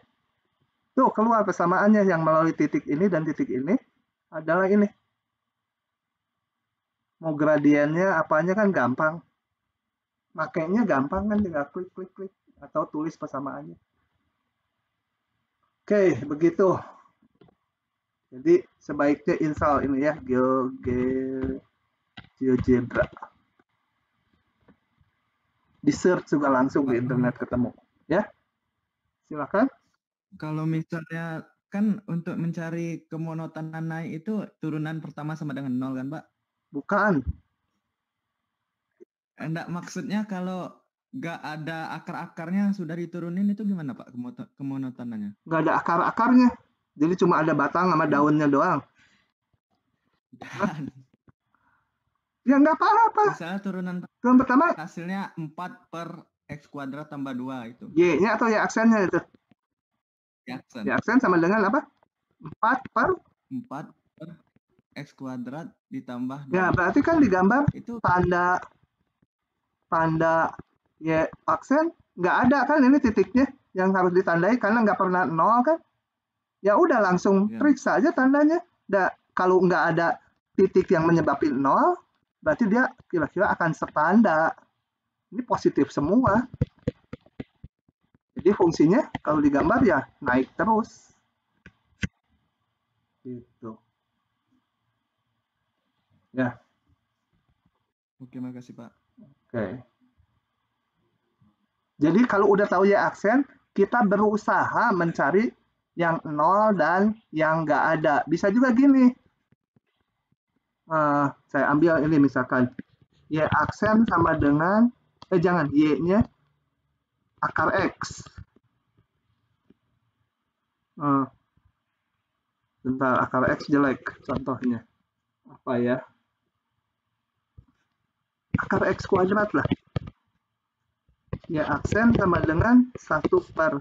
Tuh, keluar persamaannya yang melalui titik ini dan titik ini adalah ini. Mau gradiennya apanya kan gampang makainya gampang kan tinggal klik klik klik atau tulis persamaannya. Oke begitu. Jadi sebaiknya install ini ya GeoGebra di search juga langsung di internet ketemu ya. Silakan. Kalau misalnya kan untuk mencari kemonotonan naik itu turunan pertama sama dengan nol kan pak? Bukan Enggak maksudnya kalau nggak ada akar-akarnya sudah diturunin itu gimana Pak kemonotonannya? Nggak ada akar-akarnya. Jadi cuma ada batang sama daunnya doang. Dan... Ya nggak apa-apa. Misalnya turunan, turunan pertama hasilnya 4 per X kuadrat tambah 2 itu. Y-nya atau ya aksennya itu? Y aksen. Y aksen sama dengan apa? 4 per? 4 per X kuadrat ditambah 2. Ya berarti kan digambar itu tanda tanda ya aksen nggak ada kan ini titiknya yang harus ditandai karena nggak pernah nol kan? Ya udah langsung yeah. periksa aja tandanya. Da, kalau nggak ada titik yang menyebabkan nol, berarti dia kira-kira akan setanda. Ini positif semua. Jadi fungsinya kalau digambar ya naik terus. Gitu. Ya. Oke, makasih Pak. Oke. Jadi kalau udah tahu ya aksen, kita berusaha mencari yang nol dan yang nggak ada. Bisa juga gini. Uh, saya ambil ini misalkan. Y aksen sama dengan, eh jangan, Y-nya akar X. Uh, bentar, akar X jelek contohnya. Apa ya? Akar X kuadrat lah ya aksen sama dengan 1 per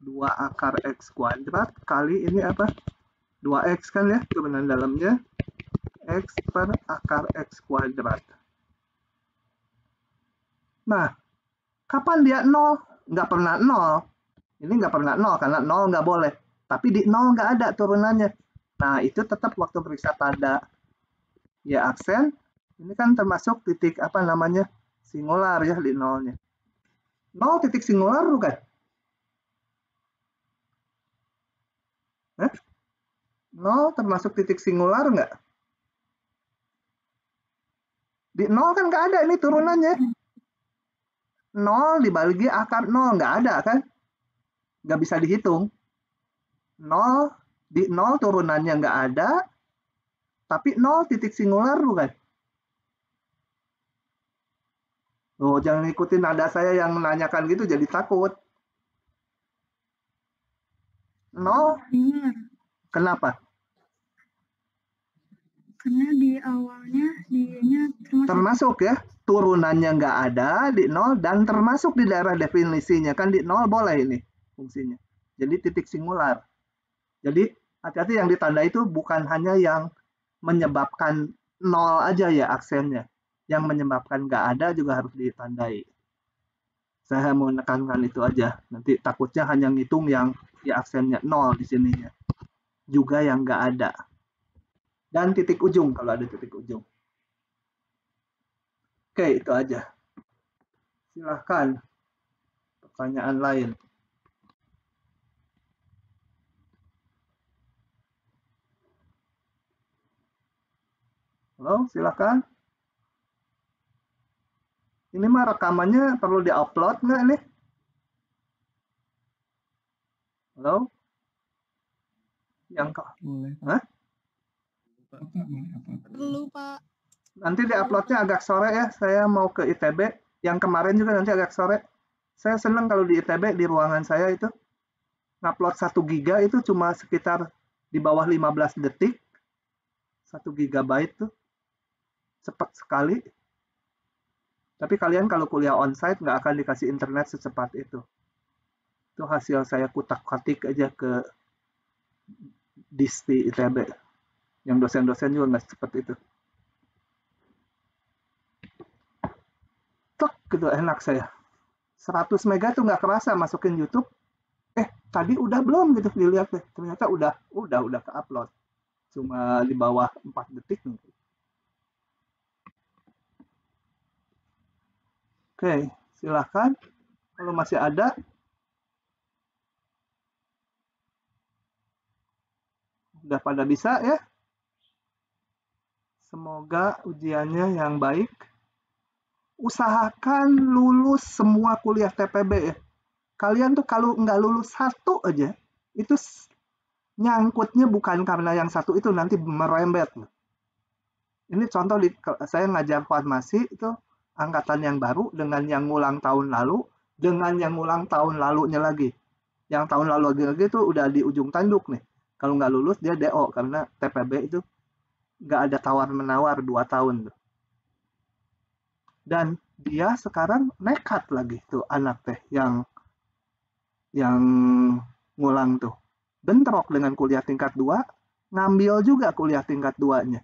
2 akar X kuadrat kali ini apa? 2X kan ya, turunan dalamnya. X per akar X kuadrat. Nah, kapan dia 0? Nggak pernah 0. Ini nggak pernah 0, karena 0 nggak boleh. Tapi di 0 nggak ada turunannya. Nah, itu tetap waktu periksa tanda ya aksen. Ini kan termasuk titik apa namanya singular ya di nolnya. 0 titik singular bukan? Hah? 0 termasuk titik singular nggak? Di 0 kan nggak ada ini turunannya. 0 dibagi akar 0 nggak ada kan? Nggak bisa dihitung. 0 di 0 turunannya nggak ada, tapi 0 titik singular bukan? Oh, jangan ikutin nada saya yang menanyakan gitu jadi takut. No? Dengar. Kenapa? Karena di awalnya di-nya termasuk. Termasuk ya. Turunannya nggak ada di nol dan termasuk di daerah definisinya. Kan di nol boleh ini fungsinya. Jadi titik singular. Jadi hati-hati yang ditanda itu bukan hanya yang menyebabkan nol aja ya aksennya yang menyebabkan nggak ada juga harus ditandai. Saya mau menekankan itu aja. Nanti takutnya hanya ngitung yang ya aksennya nol di sininya. Juga yang nggak ada. Dan titik ujung kalau ada titik ujung. Oke, itu aja. Silahkan. Pertanyaan lain. Halo, silakan. Ini mah rekamannya perlu diupload nggak nih? Halo? Yang kok? Boleh. Hah? Perlu, Pak. Nanti diuploadnya agak sore ya. Saya mau ke ITB. Yang kemarin juga nanti agak sore. Saya senang kalau di ITB, di ruangan saya itu, ngupload 1 giga itu cuma sekitar di bawah 15 detik. 1 gigabyte tuh. Cepat sekali tapi kalian kalau kuliah onsite nggak akan dikasih internet secepat itu. Itu hasil saya kutak-katik aja ke Disti ITB. Yang dosen-dosen juga nggak secepat itu. Tek gitu enak saya. 100 mega tuh nggak kerasa masukin YouTube. Eh, tadi udah belum gitu dilihat deh. Ternyata udah, udah, udah ke upload. Cuma di bawah 4 detik mungkin. Oke, silahkan. Kalau masih ada. Udah pada bisa ya. Semoga ujiannya yang baik. Usahakan lulus semua kuliah TPB ya. Kalian tuh kalau nggak lulus satu aja, itu nyangkutnya bukan karena yang satu itu nanti merembet. Ini contoh di saya ngajar farmasi itu angkatan yang baru dengan yang ngulang tahun lalu dengan yang ngulang tahun lalunya lagi. Yang tahun lalu lagi-lagi itu udah di ujung tanduk nih. Kalau nggak lulus dia DO karena TPB itu nggak ada tawar-menawar dua tahun tuh. Dan dia sekarang nekat lagi tuh anak teh yang yang ngulang tuh. Bentrok dengan kuliah tingkat dua, ngambil juga kuliah tingkat duanya.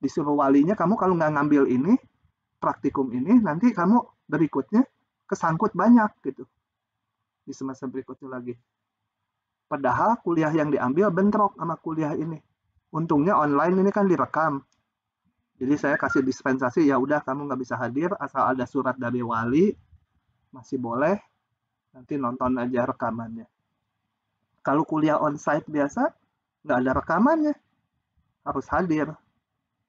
Disuruh walinya, kamu kalau nggak ngambil ini, praktikum ini nanti kamu berikutnya kesangkut banyak gitu. di semester berikutnya lagi. Padahal kuliah yang diambil bentrok sama kuliah ini. Untungnya online ini kan direkam. Jadi saya kasih dispensasi ya udah kamu nggak bisa hadir asal ada surat dari wali masih boleh nanti nonton aja rekamannya. Kalau kuliah onsite biasa nggak ada rekamannya harus hadir.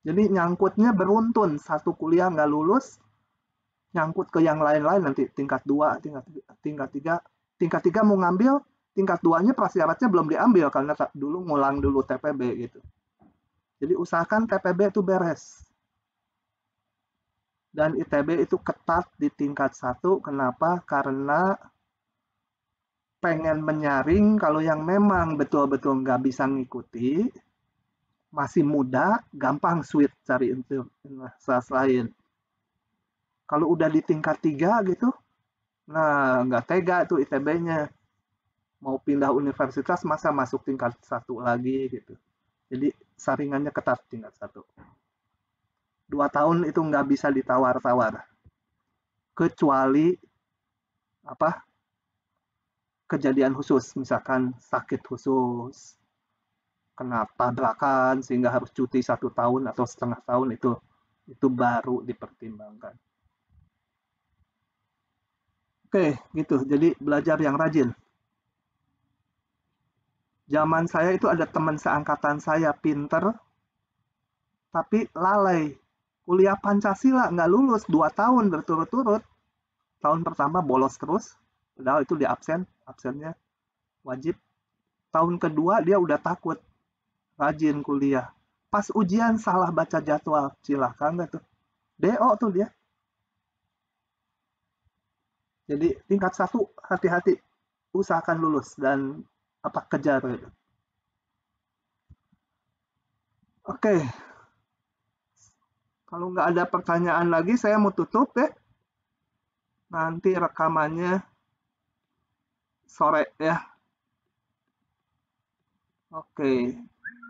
Jadi nyangkutnya beruntun satu kuliah nggak lulus nyangkut ke yang lain-lain nanti tingkat dua, tingkat tingkat tiga, tingkat tiga mau ngambil tingkat duanya prasyaratnya belum diambil karena dulu ngulang dulu TPB gitu. Jadi usahakan TPB itu beres. Dan ITB itu ketat di tingkat satu. Kenapa? Karena pengen menyaring kalau yang memang betul-betul nggak bisa ngikuti, masih muda, gampang switch cari universitas lain. Kalau udah di tingkat tiga gitu, nah nggak tega tuh ITB-nya mau pindah universitas masa masuk tingkat satu lagi gitu. Jadi saringannya ketat tingkat satu. Dua tahun itu nggak bisa ditawar-tawar. Kecuali apa kejadian khusus, misalkan sakit khusus, kena tabrakan sehingga harus cuti satu tahun atau setengah tahun itu itu baru dipertimbangkan. Oke, gitu. Jadi belajar yang rajin zaman saya itu ada teman seangkatan saya pinter, tapi lalai. Kuliah Pancasila nggak lulus dua tahun berturut-turut. Tahun pertama bolos terus, padahal itu di absen, absennya wajib. Tahun kedua dia udah takut, rajin kuliah. Pas ujian salah baca jadwal, silahkan nggak tuh. DO tuh dia. Jadi tingkat satu hati-hati, usahakan lulus dan apa kejar gitu. Oke. Kalau nggak ada pertanyaan lagi, saya mau tutup ya. Nanti rekamannya sore ya. Oke,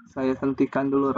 saya hentikan dulu